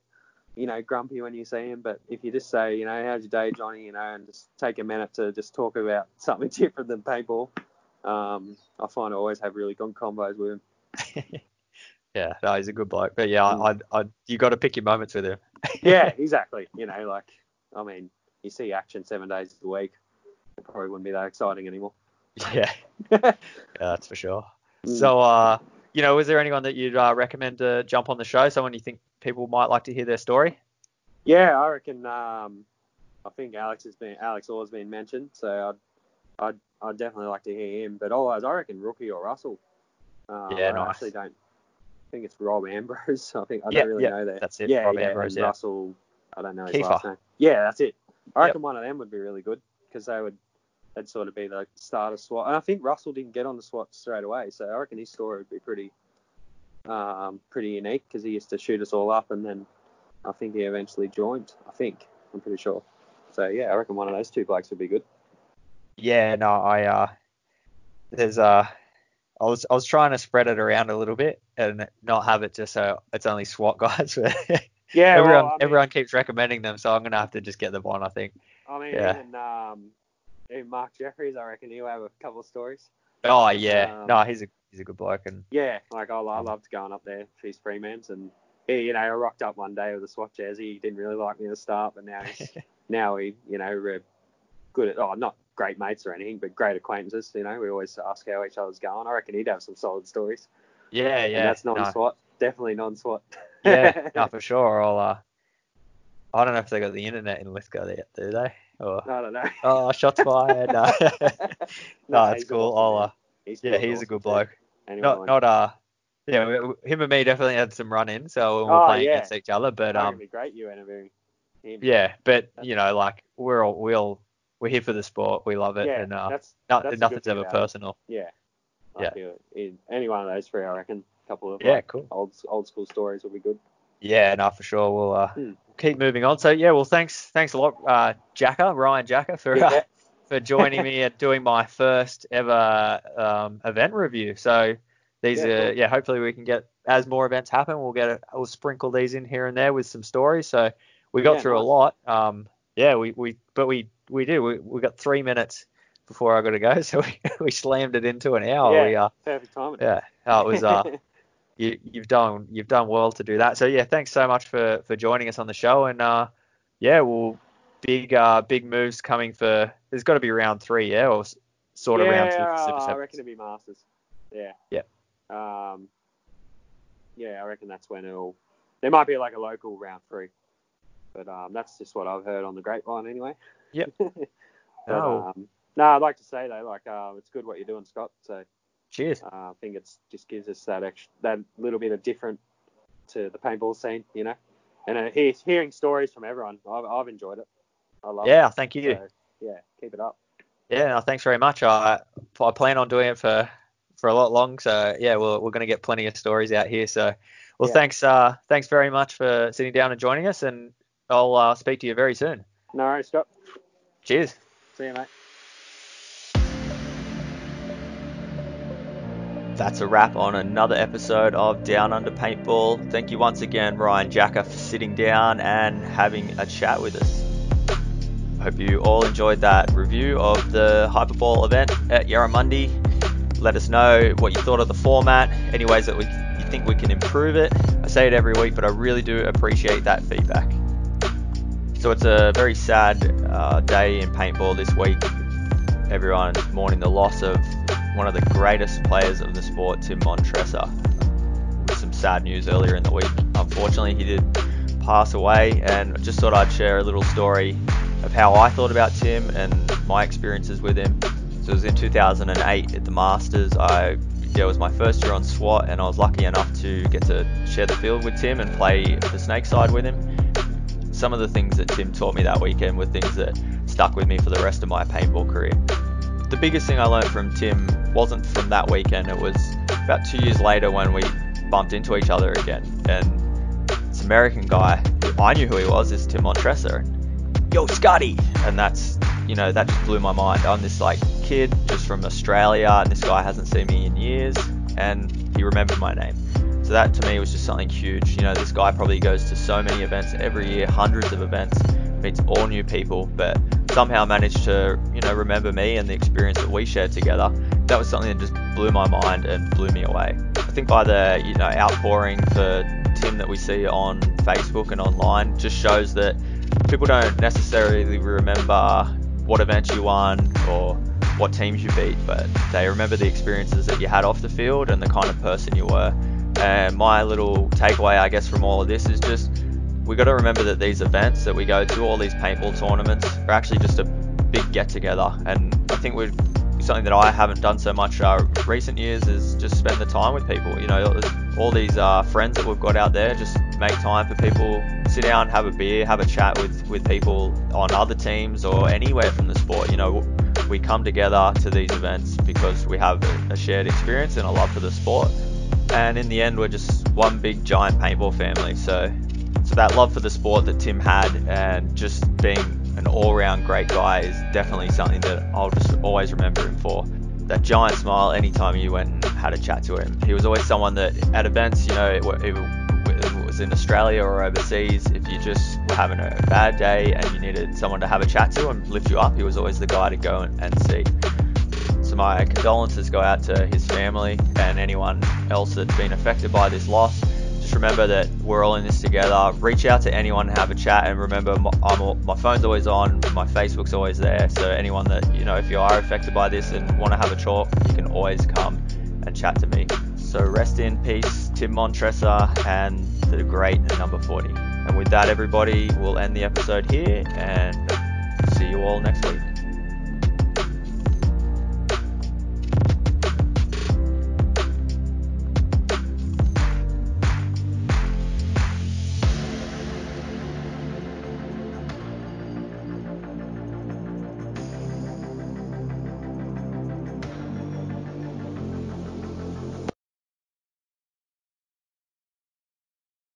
you know, grumpy when you see him. But if you just say, you know, how's your day, Johnny, you know, and just take a minute to just talk about *laughs* something different than paintball, um, I find I always have really good combos with him. *laughs* Yeah, no, he's a good bloke. But yeah, Mm. I, I, you got to pick your moments with him. *laughs* Yeah, exactly. You know, like, I mean, you see action seven days a week, it probably wouldn't be that exciting anymore. Yeah, yeah, that's for sure. So, uh, you know, is there anyone that you'd uh, recommend to jump on the show? Someone you think people might like to hear their story? Yeah, I reckon. Um, I think Alex has been Alex Orr's been mentioned, so I'd I'd, I'd definitely like to hear him. But otherwise, I reckon Rookie or Russell. Um, Yeah, I nice. actually don't I think it's Rob Ambrose. *laughs* I think I Yeah, don't really yeah, know that. that's it, Yeah, Rob yeah, Ambrose, and yeah. Russell. I don't know his Kiefer. last name. Yeah, that's it. I Yep. reckon one of them would be really good because they would. They'd sort of be the start of SWAT, and I think Russell didn't get on the SWAT straight away, so I reckon his story would be pretty, um, pretty unique because he used to shoot us all up, and then I think he eventually joined. I think I'm pretty sure. So yeah, I reckon one of those two blokes would be good. Yeah, no, I uh, there's uh, I was I was trying to spread it around a little bit and not have it just so it's only SWAT guys. *laughs* Yeah, well, everyone I mean- everyone keeps recommending them, so I'm gonna have to just get them on. I think. I mean, Yeah. even um, even Mark Jeffries, I reckon he'll have a couple of stories. Oh yeah, Um, no, he's a he's a good bloke and Yeah, like I, I loved going up there for his Freemans, and he, you know, I rocked up one day with a SWAT jersey. He didn't really like me at the start, but now he's *laughs* now he, you know, we're good at, oh, not great mates or anything, but great acquaintances. You know, we always ask how each other's going. I reckon he'd have some solid stories. Yeah, And yeah. that's non-SWAT. Definitely non-SWAT. yeah, *laughs* no, for sure. I'll. Uh, I don't know if they got the internet in Lithgow yet, do they? Or I don't know. oh, shots fired. No, *laughs* *laughs* no, it's cool. awesome, I'll. Uh, He's yeah, he's a good bloke. Anyone Not, not uh, yeah, we- we- him and me definitely had some run-ins, so we Oh, were playing yeah. against each other. But That um, great. You interviewing him. yeah, but you know, like we're all we'll we're here for the sport. We love it, Yeah, and uh, that's no, that's nothing's ever about it. personal. Yeah. Yeah. Uh, any one of those three, I reckon. A couple of Yeah, like, cool. old old school stories will be good. Yeah, no, for sure. We'll uh, Hmm. Keep moving on. So yeah, well, thanks, thanks a lot, uh, Jacka, Ryan Jacka, for uh, for joining me and doing my first ever um, event review. So these Yeah, are cool. yeah, hopefully we can get as more events happen, we'll get a, we'll sprinkle these in here and there with some stories. So we got Yeah, through a lot. Um, yeah, we, we but we we do we, we got three minutes before I got to go, *laughs* so we, we slammed it into an hour. yeah. We uh Perfect timing. yeah, oh, it was uh *laughs* you, you've done you've done well to do that. So yeah, thanks so much for for joining us on the show. And uh, yeah, well, big uh big moves coming for. There's got to be round three, yeah, or sort of yeah, round two uh, I reckon it'd be Masters. Yeah. Yeah. Um. Yeah, I reckon that's when it'll. There might be like a local round three, but um, that's just what I've heard on the grapevine anyway. Yep. *laughs* but, Oh. um, no, I'd like to say though, like, uh, it's good what you're doing, Scott. So Cheers. uh, I think it's just gives us that extra, that little bit of different to the paintball scene, you know. And uh, hear, hearing stories from everyone, I've, I've enjoyed it. I love it. Yeah, thank you. So, yeah, keep it up. Yeah, no, thanks very much. I I plan on doing it for for a lot long. So yeah, we're we're gonna get plenty of stories out here. So well, Yeah. thanks uh thanks very much for sitting down and joining us, and I'll uh, speak to you very soon. No worries, Scott. Cheers. See you, mate. That's a wrap on another episode of Down Under Paintball. Thank you once again, Ryan Jacka, for sitting down and having a chat with us. Hope you all enjoyed that review of the Hyperball event at Yarramundi. Let us know what you thought of the format, any ways that we, you think we can improve it. I say it every week, but I really do appreciate that feedback. So it's a very sad uh, day in paintball this week. Everyone mourning the loss of one of the greatest players of the sport, Tim Montressor. Some sad news earlier in the week. Unfortunately, he did pass away, and I just thought I'd share a little story of how I thought about Tim and my experiences with him. So it was in 2008 at the Masters. I yeah, it was my first year on SWAT, and I was lucky enough to get to share the field with Tim and play the snake side with him. Some of the things that Tim taught me that weekend were things that stuck with me for the rest of my paintball career the biggest thing I learned from Tim wasn't from that weekend. It was about two years later when we bumped into each other again. And this American guy, I knew who he was, is Tim Montressor. Yo, Scotty! And that's, you know, that just blew my mind. I'm this like kid just from Australia, and this guy hasn't seen me in years, and he remembered my name. So that to me was just something huge. You know, this guy probably goes to so many events every year, hundreds of events, meets all new people, but somehow managed to, you know, remember me and the experience that we shared together. That was something that just blew my mind and blew me away. I think by the, you know, outpouring for Tim that we see on Facebook and online just shows that people don't necessarily remember what events you won or what teams you beat, but they remember the experiences that you had off the field and the kind of person you were. And my little takeaway, I guess, from all of this is just we got to remember that these events that we go to, all these paintball tournaments, are actually just a big get together. And I think we've something that I haven't done so much uh, recent years is just spend the time with people. You know, all these uh, friends that we've got out there, just make time for people, sit down, have a beer, have a chat with with people on other teams or anywhere from the sport. You know, we come together to these events because we have a, shared experience and a love for the sport. And in the end, we're just one big giant paintball family. So so that love for the sport that Tim had and just being an all-round great guy is definitely something that I'll just always remember him for. That giant smile anytime you went and had a chat to him. He was always someone that at events, you know, it, it was in Australia or overseas, if you just were having a bad day and you needed someone to have a chat to and lift you up, he was always the guy to go and, and see. So my condolences go out to his family and anyone else that's been affected by this loss just remember that we're all in this together. Reach out to anyone and have a chat. And remember, my, I'm, my phone's always on, my Facebook's always there. So anyone that you know, if you are affected by this and want to have a talk, you can always come and chat to me. So rest in peace, Tim Montressor and the great number 40. And with that, everybody, we'll end the episode here and see you all next week.